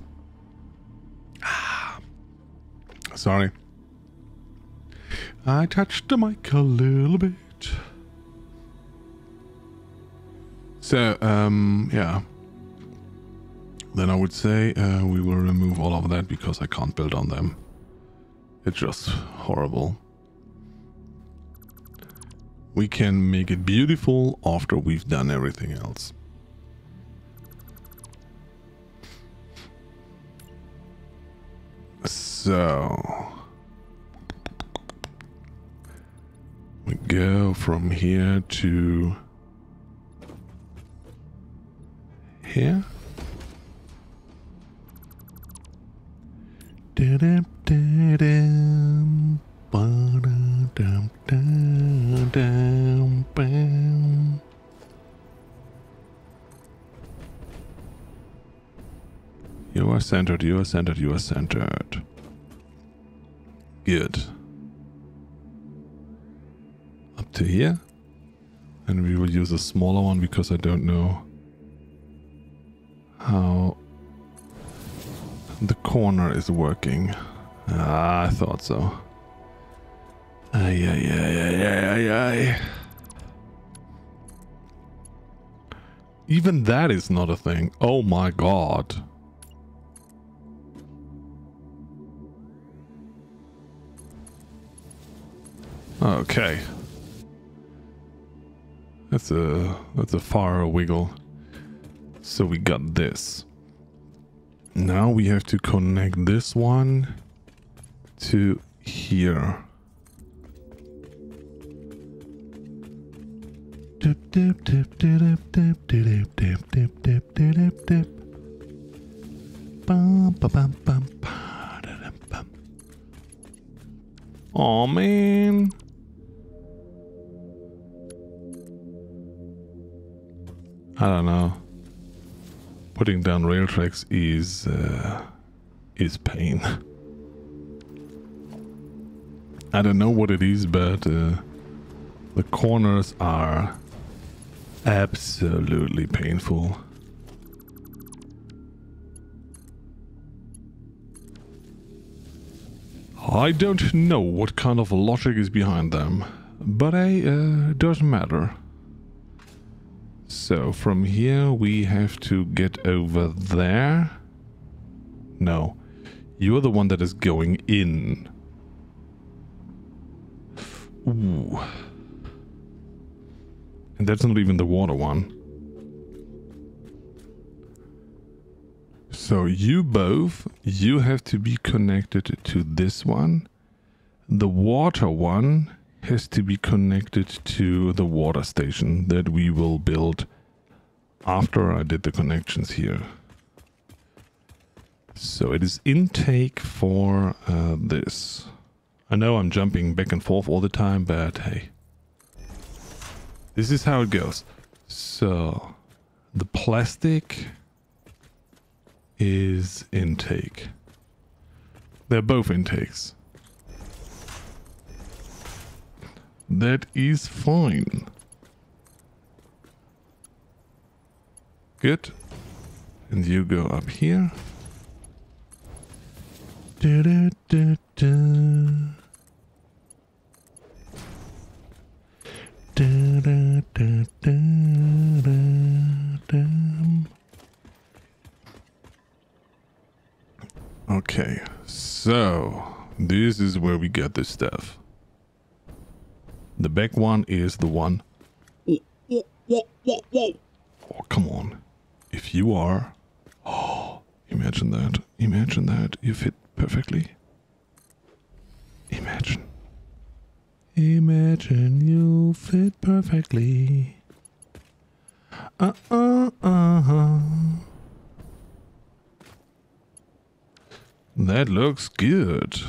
Sorry. I touched the mic a little bit. So, um, yeah. Then I would say uh, we will remove all of that because I can't build on them. It's just horrible. We can make it beautiful after we've done everything else. So... We go from here to... Here? You are centered, you are centered, you are centered. Good. Up to here. And we will use a smaller one because I don't know how the corner is working. Ah, I thought so. Ay, ay, ay, ay, ay. Even that is not a thing. Oh my god. Okay. That's a that's a far wiggle. So we got this. Now we have to connect this one to here. Oh man. I don't know. Putting down rail tracks is uh, is pain. I don't know what it is, but uh, the corners are absolutely painful. I don't know what kind of logic is behind them, but it uh, doesn't matter. So from here we have to get over there. No, you're the one that is going in. Ooh. And that's not even the water one. So you both, you have to be connected to this one. The water one has to be connected to the water station that we will build after I did the connections here. So it is intake for uh, this. I know I'm jumping back and forth all the time, but hey. This is how it goes. So the plastic is intake. They're both intakes. That is fine. Good. And you go up here. Da, da, da, da. Da, da. Okay, so this is where we get this stuff. The back one is the one. Oh, come on. If you are. Oh, imagine that. Imagine that. You fit perfectly. Imagine. Imagine you fit perfectly. Uh uh uh huh. That looks good.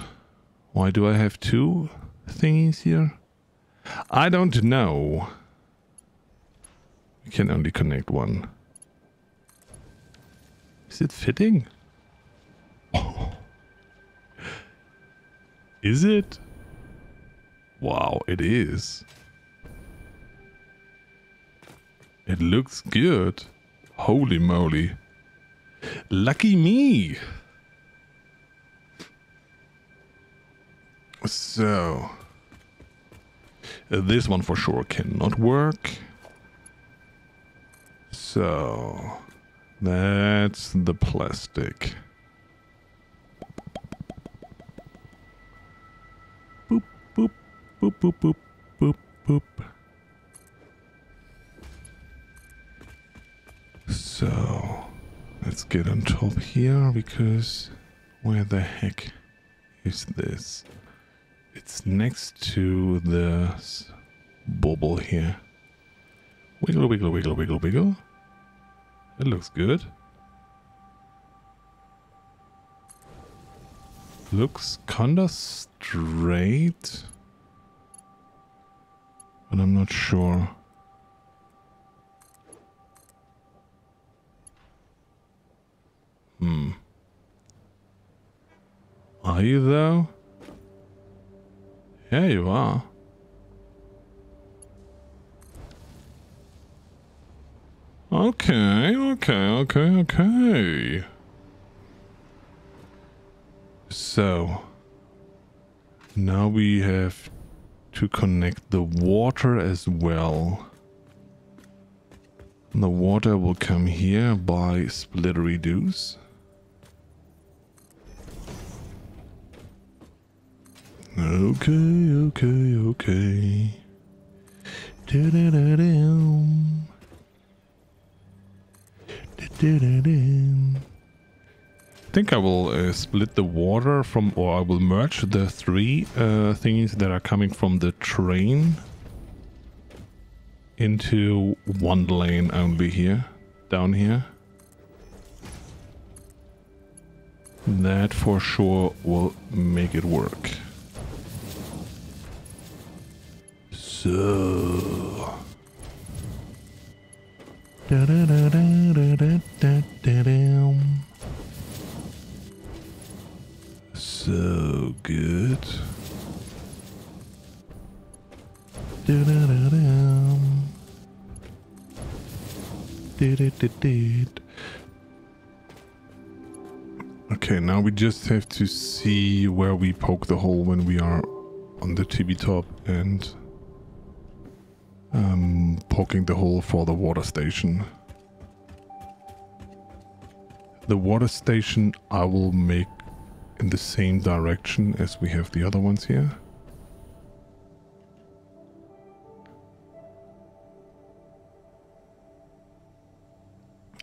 Why do I have two thingies here? I don't know. We can only connect one. Is it fitting? Is it? Wow, it is. It looks good. Holy moly. Lucky me. So, Uh, this one for sure cannot work. So, that's the plastic. Boop, boop, boop, boop, boop, boop, boop. So, let's get on top here because where the heck is this? It's next to the bubble here. Wiggle, wiggle, wiggle, wiggle, wiggle. It looks good. Looks kinda straight. But I'm not sure. Hmm. Are you though? Yeah, you are. Okay, okay, okay, okay. So, now we have to connect the water as well. The water will come here by splittery doos. Okay, okay, okay. Da -da -da -dum. I think I will uh, split the water from, or I will merge the three uh, things that are coming from the train into one lane only here, down here. That for sure will make it work. So. Da -da -da so good. Do da da do. Do do do do. Okay, now we just have to see where we poke the hole when we are on the tippy top and um, poking the hole for the water station. The water station I will make in the same direction as we have the other ones here.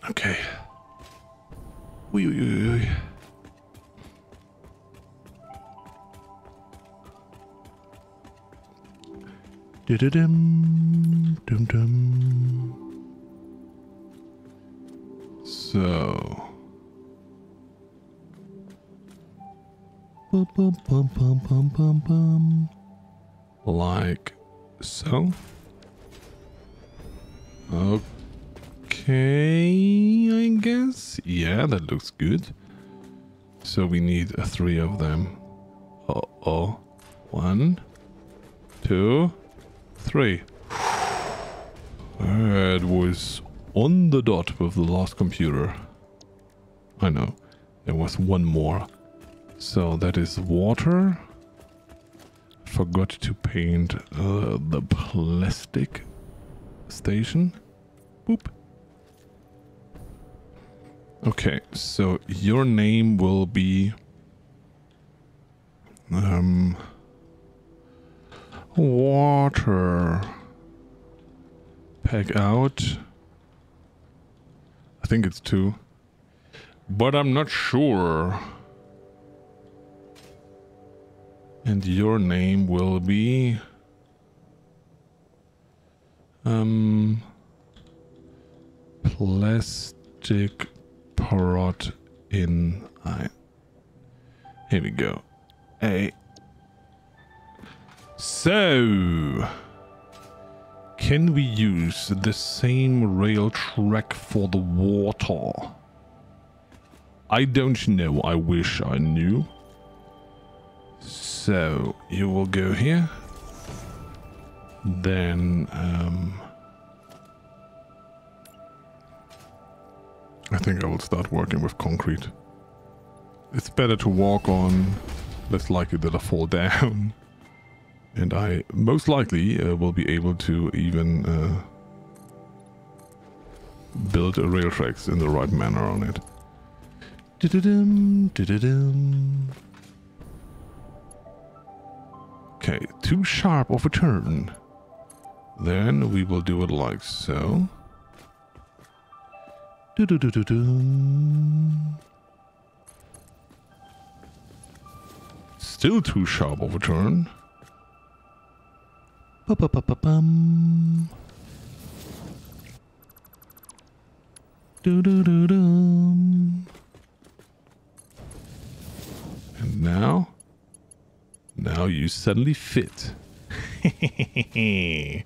Okay. Ui. Dum dum. So. Bum, bum, bum, bum, bum, bum, bum. Like so. Okay, I guess. Yeah, that looks good. So we need three of them. Uh oh. One, two, three. It was on the dot with the last computer. I know. There was one more. So that is water. Forgot to paint uh, the plastic station. Boop. Okay, so your name will be... Um... Water. Pack out. I think it's two. But I'm not sure. And your name will be... Um... Plastic pot in... I. Here we go. A so, can we use the same rail track for the water? I don't know, I wish I knew. So, you will go here. Then, um... I think I will start working with concrete. It's better to walk on less likely that I fall down. And I most likely uh, will be able to even uh, build a rail tracks in the right manner on it. Okay, too sharp of a turn. Then we will do it like so. Still too sharp of a turn. Ba -ba -ba Do do do do. And now, now you suddenly fit. I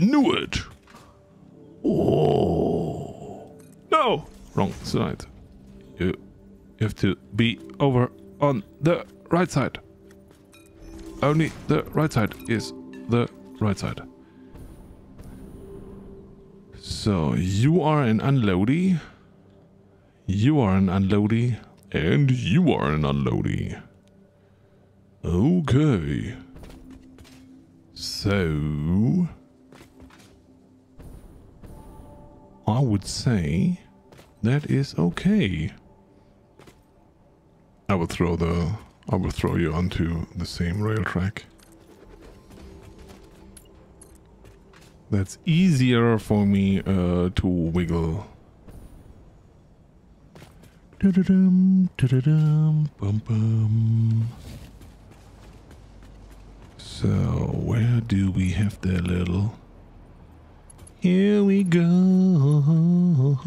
knew it. Oh no, wrong side. You, you have to be over on the right side. Only the right side is the right side. So you are an unloady. You are an unloady. And you are an unloady. Okay. So... I would say that is okay. I will throw the... I will throw you onto the same rail track. That's easier for me uh, to wiggle. Da-da-dum, da-da-dum, bum bum. So, where do we have the little... Here we go.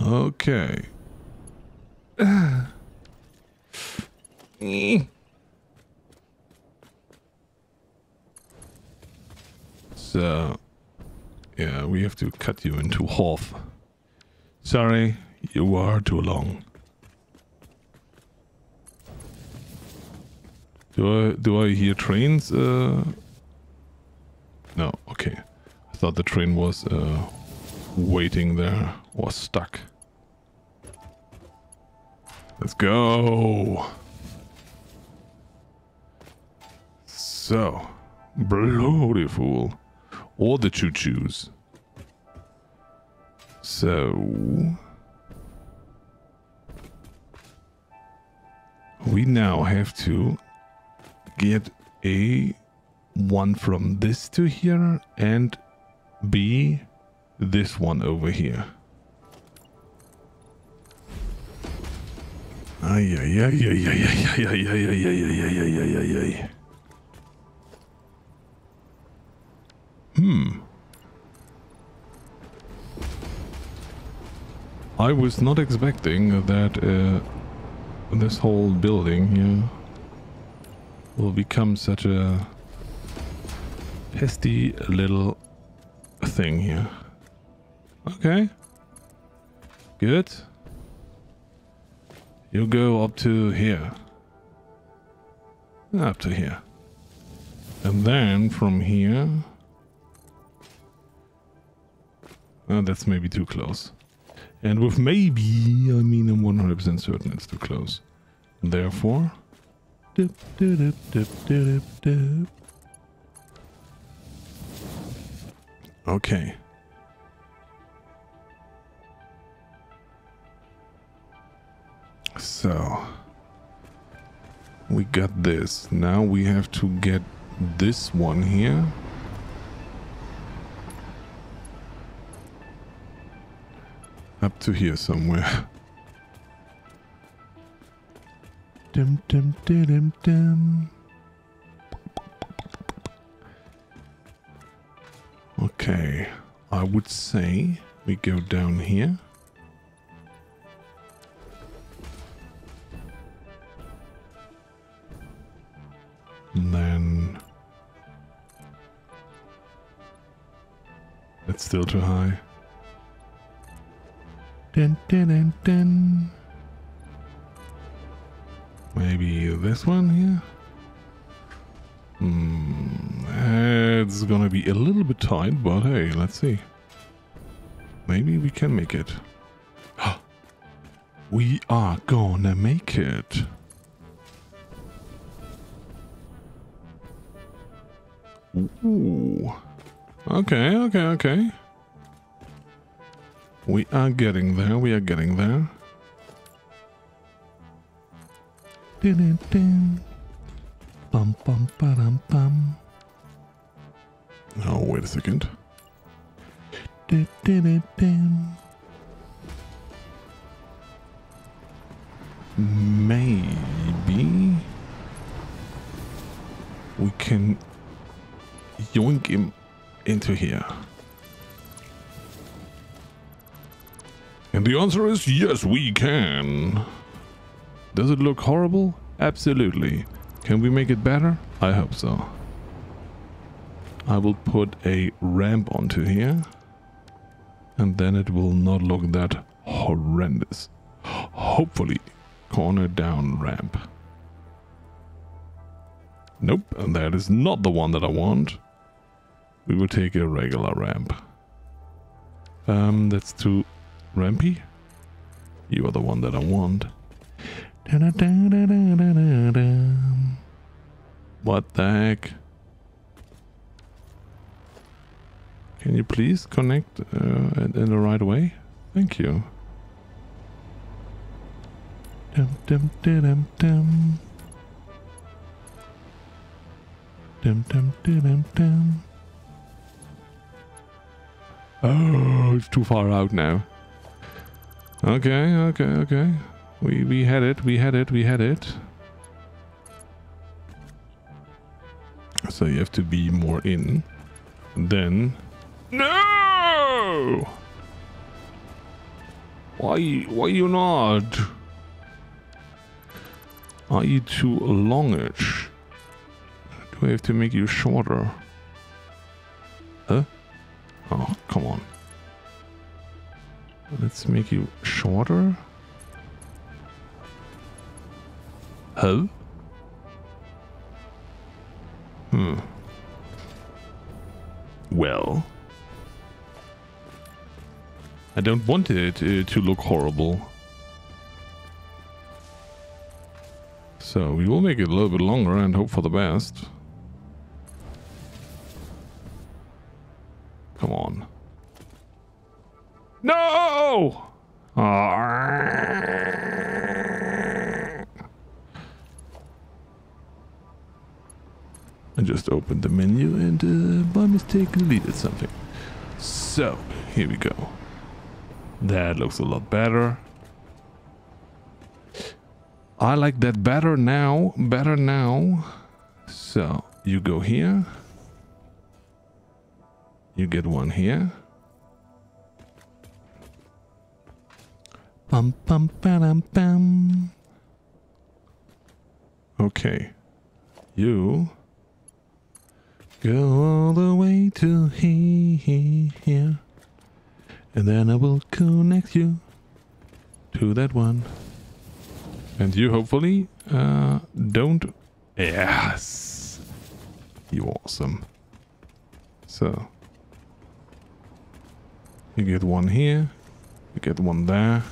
Okay. uh, yeah, we have to cut you into half. Sorry, you are too long. Do I do I hear trains? Uh, no, okay. I thought the train was uh, waiting there, was stuck. Let's go. So, beautiful or the choo-choos. So... We now have to get A, one from this to here, and B, this one over here. Ay, ay, ay, ay, ay, ay, ay, ay, ay, ay, ay, ay, ay, ay, ay. Hmm. I was not expecting that uh, this whole building here will become such a pesty little thing here. Okay. Good. You go up to here. Up to here. And then from here Oh, that's maybe too close. And with maybe, I mean I'm 100% certain it's too close. Therefore... Dip, dip, dip, okay. So... We got this. Now we have to get this one here. Up to here somewhere. Dum dum dum dum Okay, I would say we go down here. And then... It's still too high. Dun, dun, dun, dun. Maybe this one here? Hmm, it's gonna be a little bit tight, but hey, let's see. Maybe we can make it. We are gonna make it. Ooh. Okay, okay, okay. We are getting there, we are getting there. Dun, dun, Bum, bum, ba-dum, bum. Oh, wait a second. Dun, dun, dun. Maybe we can yoink him into here. And the answer is yes, we can. Does it look horrible? Absolutely. Can we make it better? I hope so. I will put a ramp onto here. And then it will not look that horrendous. Hopefully, corner down ramp. Nope, and that is not the one that I want. We will take a regular ramp. Um, that's too rampy. You are the one that I want. What the heck? Can you please connect uh, in the right way? Thank you. Dum dum dum dum. Dum dum dum dum. Oh, it's too far out now. Okay, okay, okay. We we had it, we had it, we had it. So you have to be more in. Then No Why why you not? Are you too longish? Do I have to make you shorter? Huh? Oh, come on. Let's make you shorter. Huh? Hmm. Well. I don't want it uh, to look horrible. So we will make it a little bit longer and hope for the best. Just opened the menu and uh, by mistake deleted something. So, here we go. That looks a lot better. I like that better now, better now. So, you go here. You get one here. Bum bum bam bam. Okay. You go all the way to here. And then I will connect you to that one. And you hopefully uh, don't... Yes! You awesome. So... You get one here. You get one there.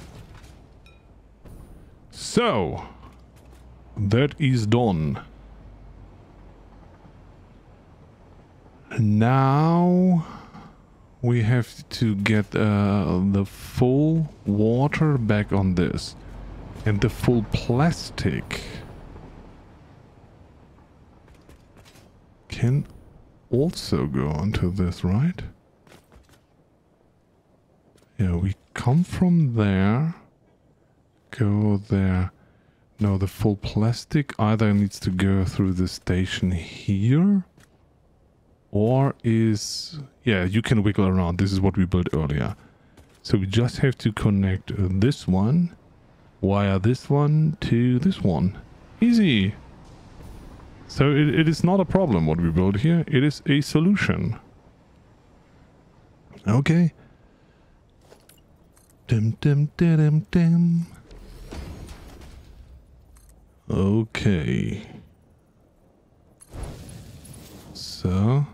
So... That is done. Now we have to get uh, the full water back on this. And the full plastic can also go onto this, right? Yeah, we come from there, go there. No, the full plastic either needs to go through the station here or is... Yeah, you can wiggle around. This is what we built earlier. So we just have to connect this one wire this one to this one. Easy. So it, it is not a problem what we build here. It is a solution. Okay. Dim dim dim dim. Okay. So.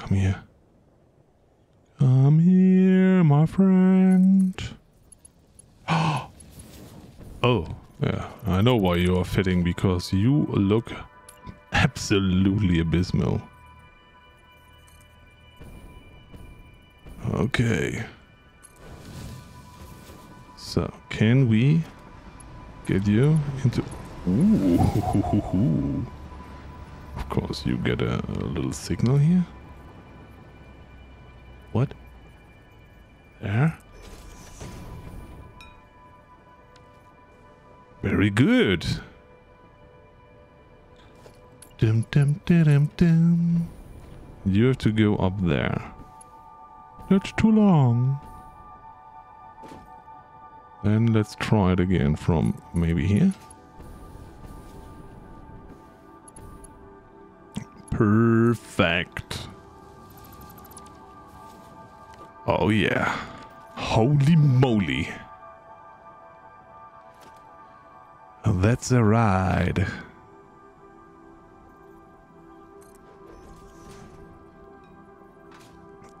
Come here. Come here, my friend. oh, yeah. I know why you are fitting because you look absolutely abysmal. Okay. So, can we get you into... Ooh. Of course, you get a, a little signal here. There? Very good. Dum dum dum dum. You have to go up there. That's too long. Then let's try it again from maybe here. Perfect. Oh yeah. Holy moly. That's a ride.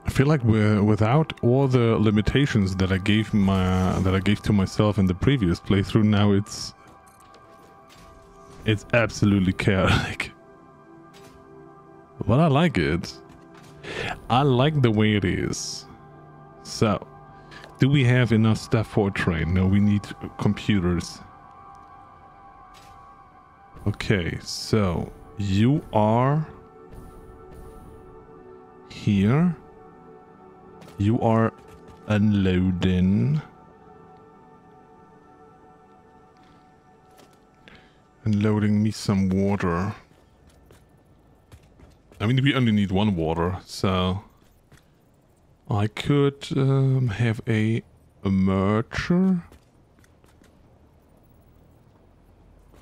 I feel like we're without all the limitations that I gave my that I gave to myself in the previous playthrough. Now it's it's absolutely chaotic. But I like it. I like the way it is. So, do we have enough stuff for a train? No, we need computers. Okay, so you are here. You are unloading. Unloading me some water. I mean, we only need one water, so... I could um, have a, a merger.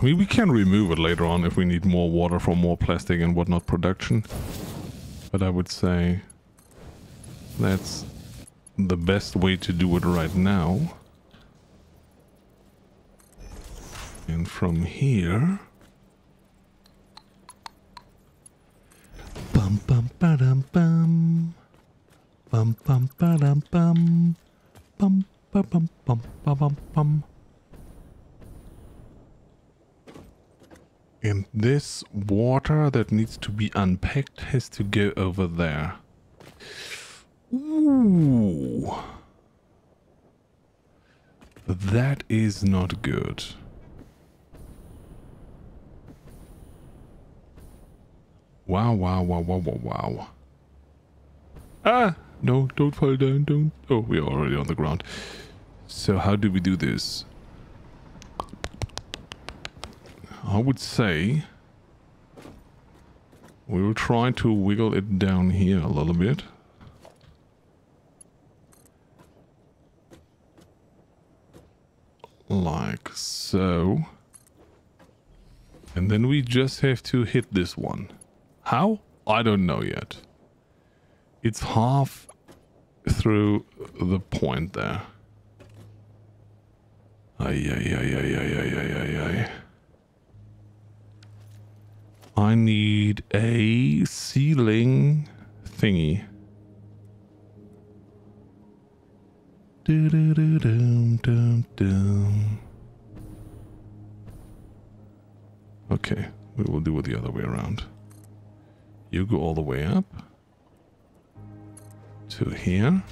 I mean, we can remove it later on if we need more water for more plastic and whatnot production. But I would say that's the best way to do it right now. And from here... Bum bum ba dum bum. Bum bum ba dum bum. Bum ba bum bum ba bum bum. And this water that needs to be unpacked has to go over there. Ooh. That is not good. Wow, wow, wow, wow, wow, wow. Ah! No, don't fall down, don't. Oh, we're already on the ground. So how do we do this? I would say we will try to wiggle it down here a little bit. like so. And then we just have to hit this one. How? I don't know yet. It's half through the point there. Ay, ay, ay, ay, ay, ay, ay, ay, ay. I need a ceiling thingy. Do do do dum dum dum. Okay, we will do it the other way around. You go all the way up to here.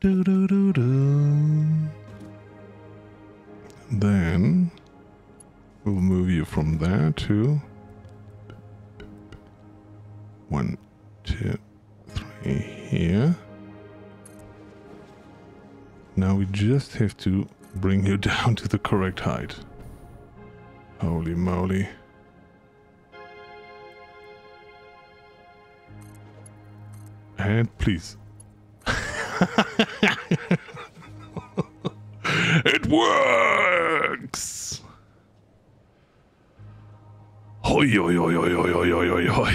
Do do do do. Then we'll move you from there to one, two, three here. Now we just have to bring you down to the correct height. Holy moly. And please. it works! Hoi, hoi, hoi, hoi, hoi, hoi, hoi.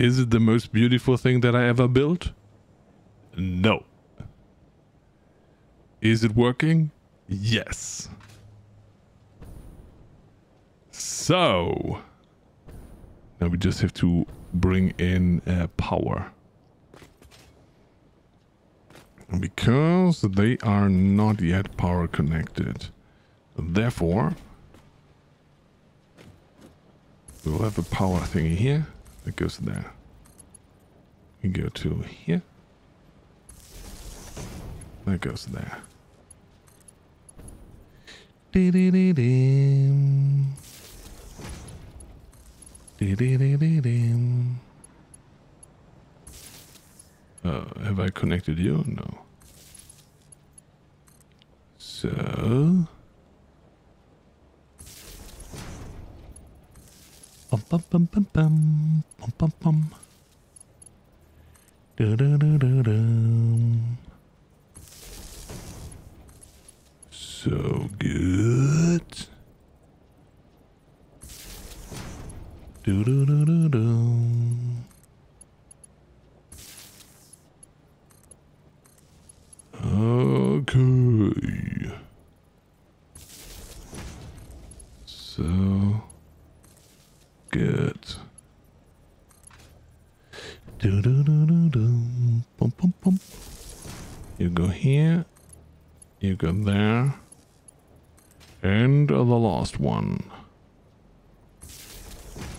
Is it the most beautiful thing that I ever built? No. Is it working? Yes. So, Now we just have to bring in uh, power. Because they are not yet power connected. Therefore, we'll have a power thingy here that goes there. We go to here. That goes there. Uh, have I connected you? No. So... Bum bum bum bum bum bum bum bum. So good. Do do do do do. Okay. So good. Do do do do do. Bum bum bum. You go here. You go there. And the last one.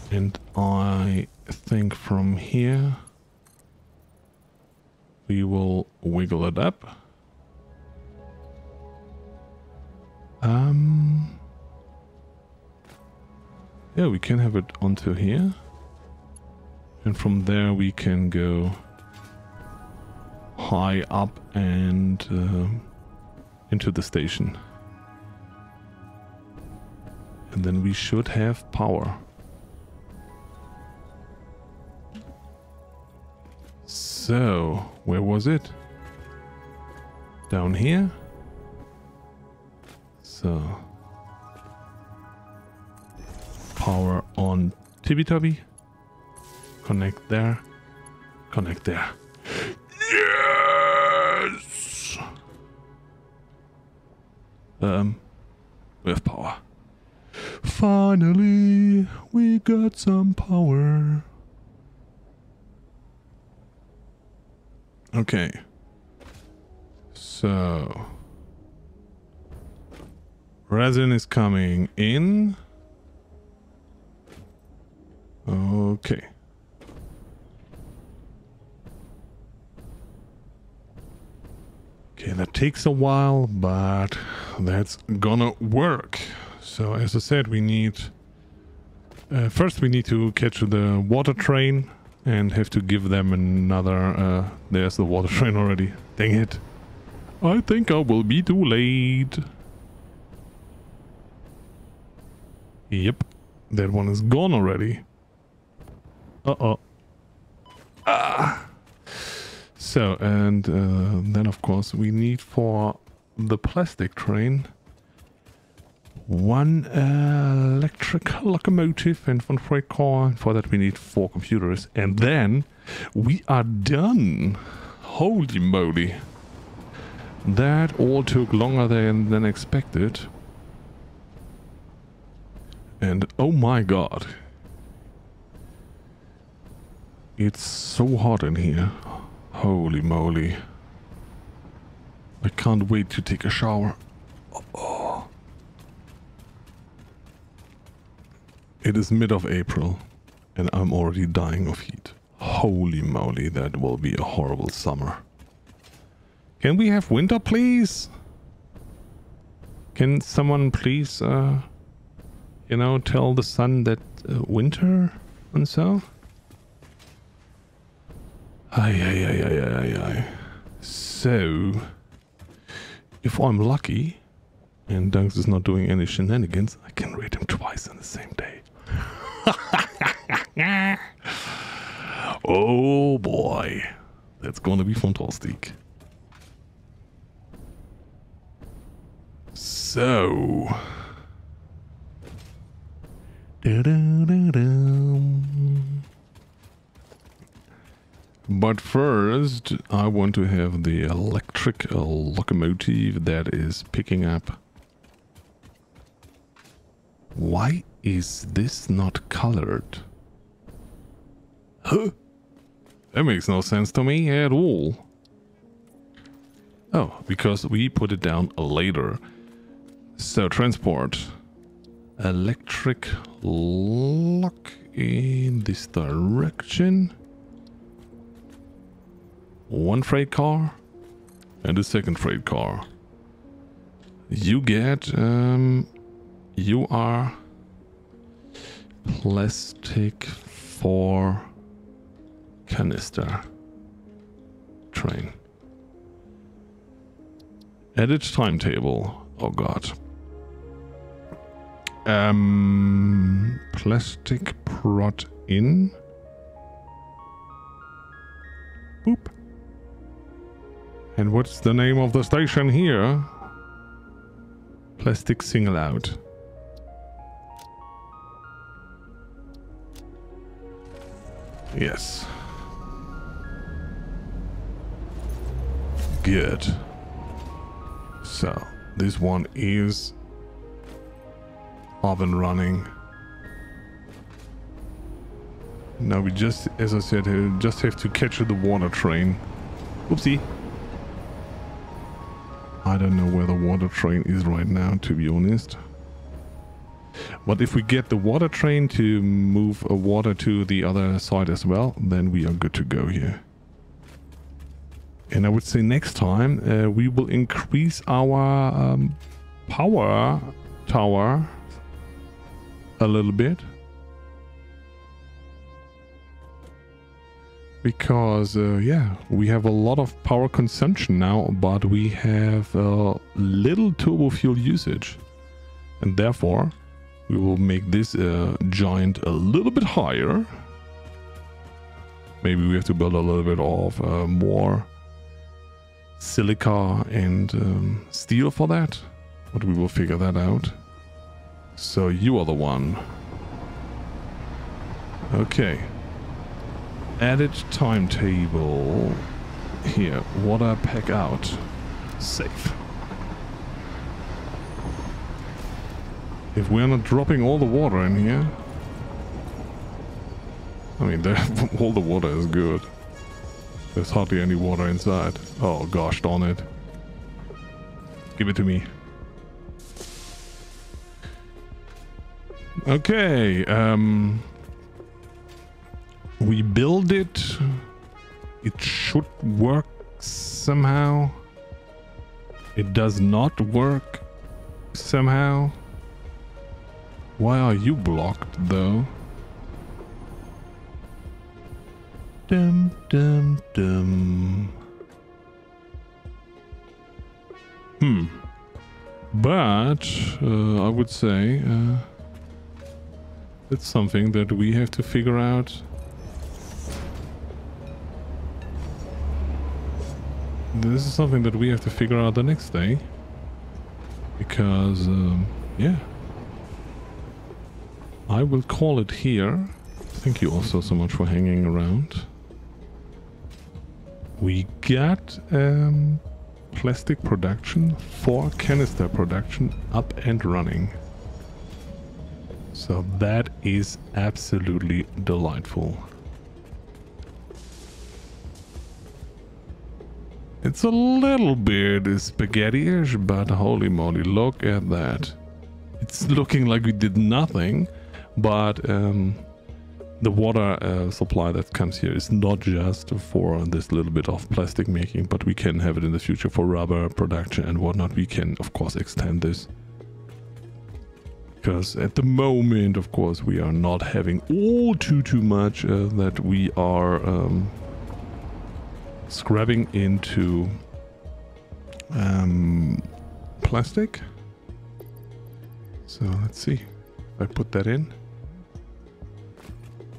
And I think from here we will wiggle it up. Um, yeah, we can have it onto here. And from there we can go high up and uh, into the station. And then we should have power. So, where was it? Down here? So, power on Tibi Connect there. Connect there. Yes! Um, we have power. Finally, we got some power. Okay. So. Resin is coming in. Okay. Okay, that takes a while, but that's gonna work. So as I said, we need... Uh, first we need to catch the water train and have to give them another... Uh, there's the water train already. Dang it. I think I will be too late. Yep. That one is gone already. Uh-oh. Ah! So, and uh, then of course we need for the plastic train one uh, electric locomotive and one freight car. For that we need four computers. And then we are done. Holy moly. That all took longer than, than expected. And oh my god. It's so hot in here. Holy moly. I can't wait to take a shower. Oh. It is mid of April and I'm already dying of heat. Holy moly, that will be a horrible summer. Can we have winter, please? Can someone please, uh, you know, tell the sun that uh, winter and so? Ay, ay, ay, ay, ay, ay. So, if I'm lucky and Dunks is not doing any shenanigans, I can read him twice on the same day. oh boy, that's gonna be fantastic. So. But first, I want to have the electric locomotive that is picking up. Why is this not colored? Huh? That makes no sense to me at all. Oh, because we put it down later. So, transport. Electric lock in this direction. One freight car and a second freight car. You get, um, you are plastic four canister train. Edit timetable. Oh god. Um, plastic prot in. Boop. And what's the name of the station here? Plastic single out. Yes. Good. So, this one is up and running. Now we just, as I said, uh, just have to catch the water train. Oopsie. I don't know where the water train is right now, to be honest. But if we get the water train to move water to the other side as well, then we are good to go here. And I would say next time uh, we will increase our um, power tower a little bit. Because, uh, yeah, we have a lot of power consumption now, but we have uh, little turbo fuel usage. And therefore, we will make this uh, giant a little bit higher. Maybe we have to build a little bit of uh, more silica and um, steel for that. But we will figure that out. So you are the one. Okay. Edit timetable. Here, water pack out. Safe. If we're not dropping all the water in here... I mean, all the water is good. There's hardly any water inside. Oh gosh darn it. Give it to me. Okay, um... We build it. It should work somehow. It does not work somehow. Why are you blocked though? Dum dum dum. Hmm. But uh, I would say uh, it's something that we have to figure out. This is something that we have to figure out the next day. Because, um, yeah. I will call it here. Thank you also so much for hanging around. We got um, plastic production for canister production up and running. So that is absolutely delightful. It's a little bit spaghetti-ish, but holy moly, look at that. It's looking like we did nothing, but um, the water uh, supply that comes here is not just for this little bit of plastic making, but we can have it in the future for rubber production and whatnot. We can, of course, extend this. Because at the moment, of course, we are not having all too, too much uh, that we are um, scrubbing into um, plastic. So let's see. I put that in.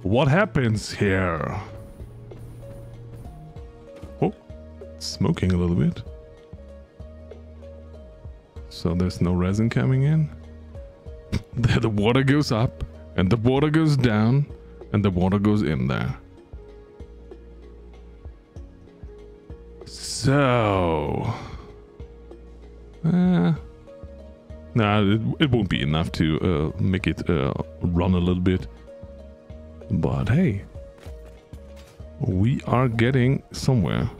What happens here? Oh, smoking a little bit. So there's no resin coming in. the water goes up and the water goes down and the water goes in there. So... Uh, nah, it, it won't be enough to uh, make it uh, run a little bit. But hey, we are getting somewhere.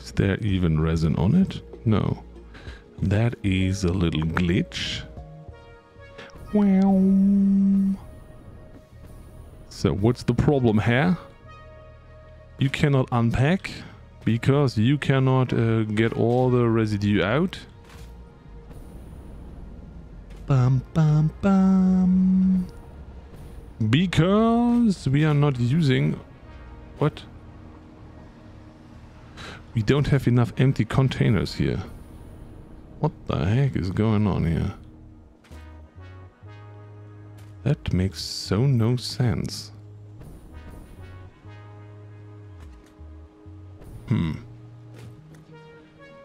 Is there even resin on it? No. That is a little glitch. Wow. So what's the problem here? You cannot unpack because you cannot uh, get all the residue out. Bum bum bum. Because we are not using... What? We don't have enough empty containers here. What the heck is going on here? That makes so no sense. Hmm.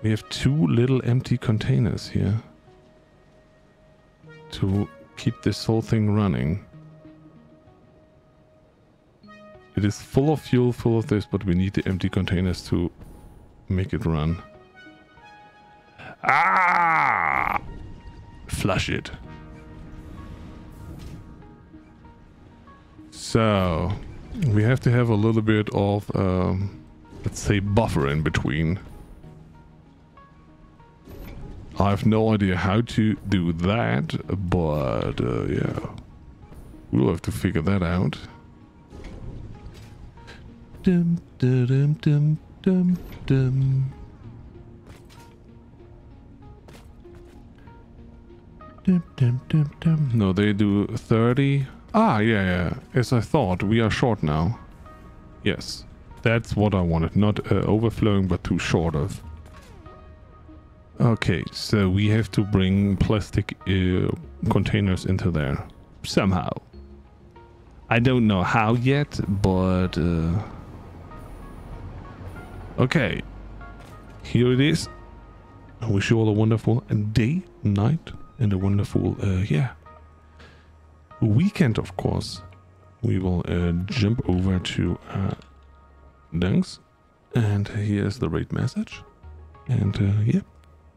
We have two little empty containers here. To keep this whole thing running. It is full of fuel, full of this, but we need the empty containers to make it run. Ah! Flush it. So, we have to have a little bit of, um, let's say, buffer in between. I have no idea how to do that, but uh, yeah, we'll have to figure that out. Dum, dum, dum, dum, dum. Dum, dum, dum, dum. No, they do 30. Ah, yeah, yeah. As I thought, we are short now. Yes, that's what I wanted. Not uh, overflowing, but too short of. Okay, so we have to bring plastic uh, containers into there. Somehow. I don't know how yet, but... Uh, Okay. Here it is. I wish you all a wonderful day, night, and a wonderful, uh, yeah, weekend, of course. We will uh, jump over to uh, Dunks. And here's the rate message. And, uh, yeah,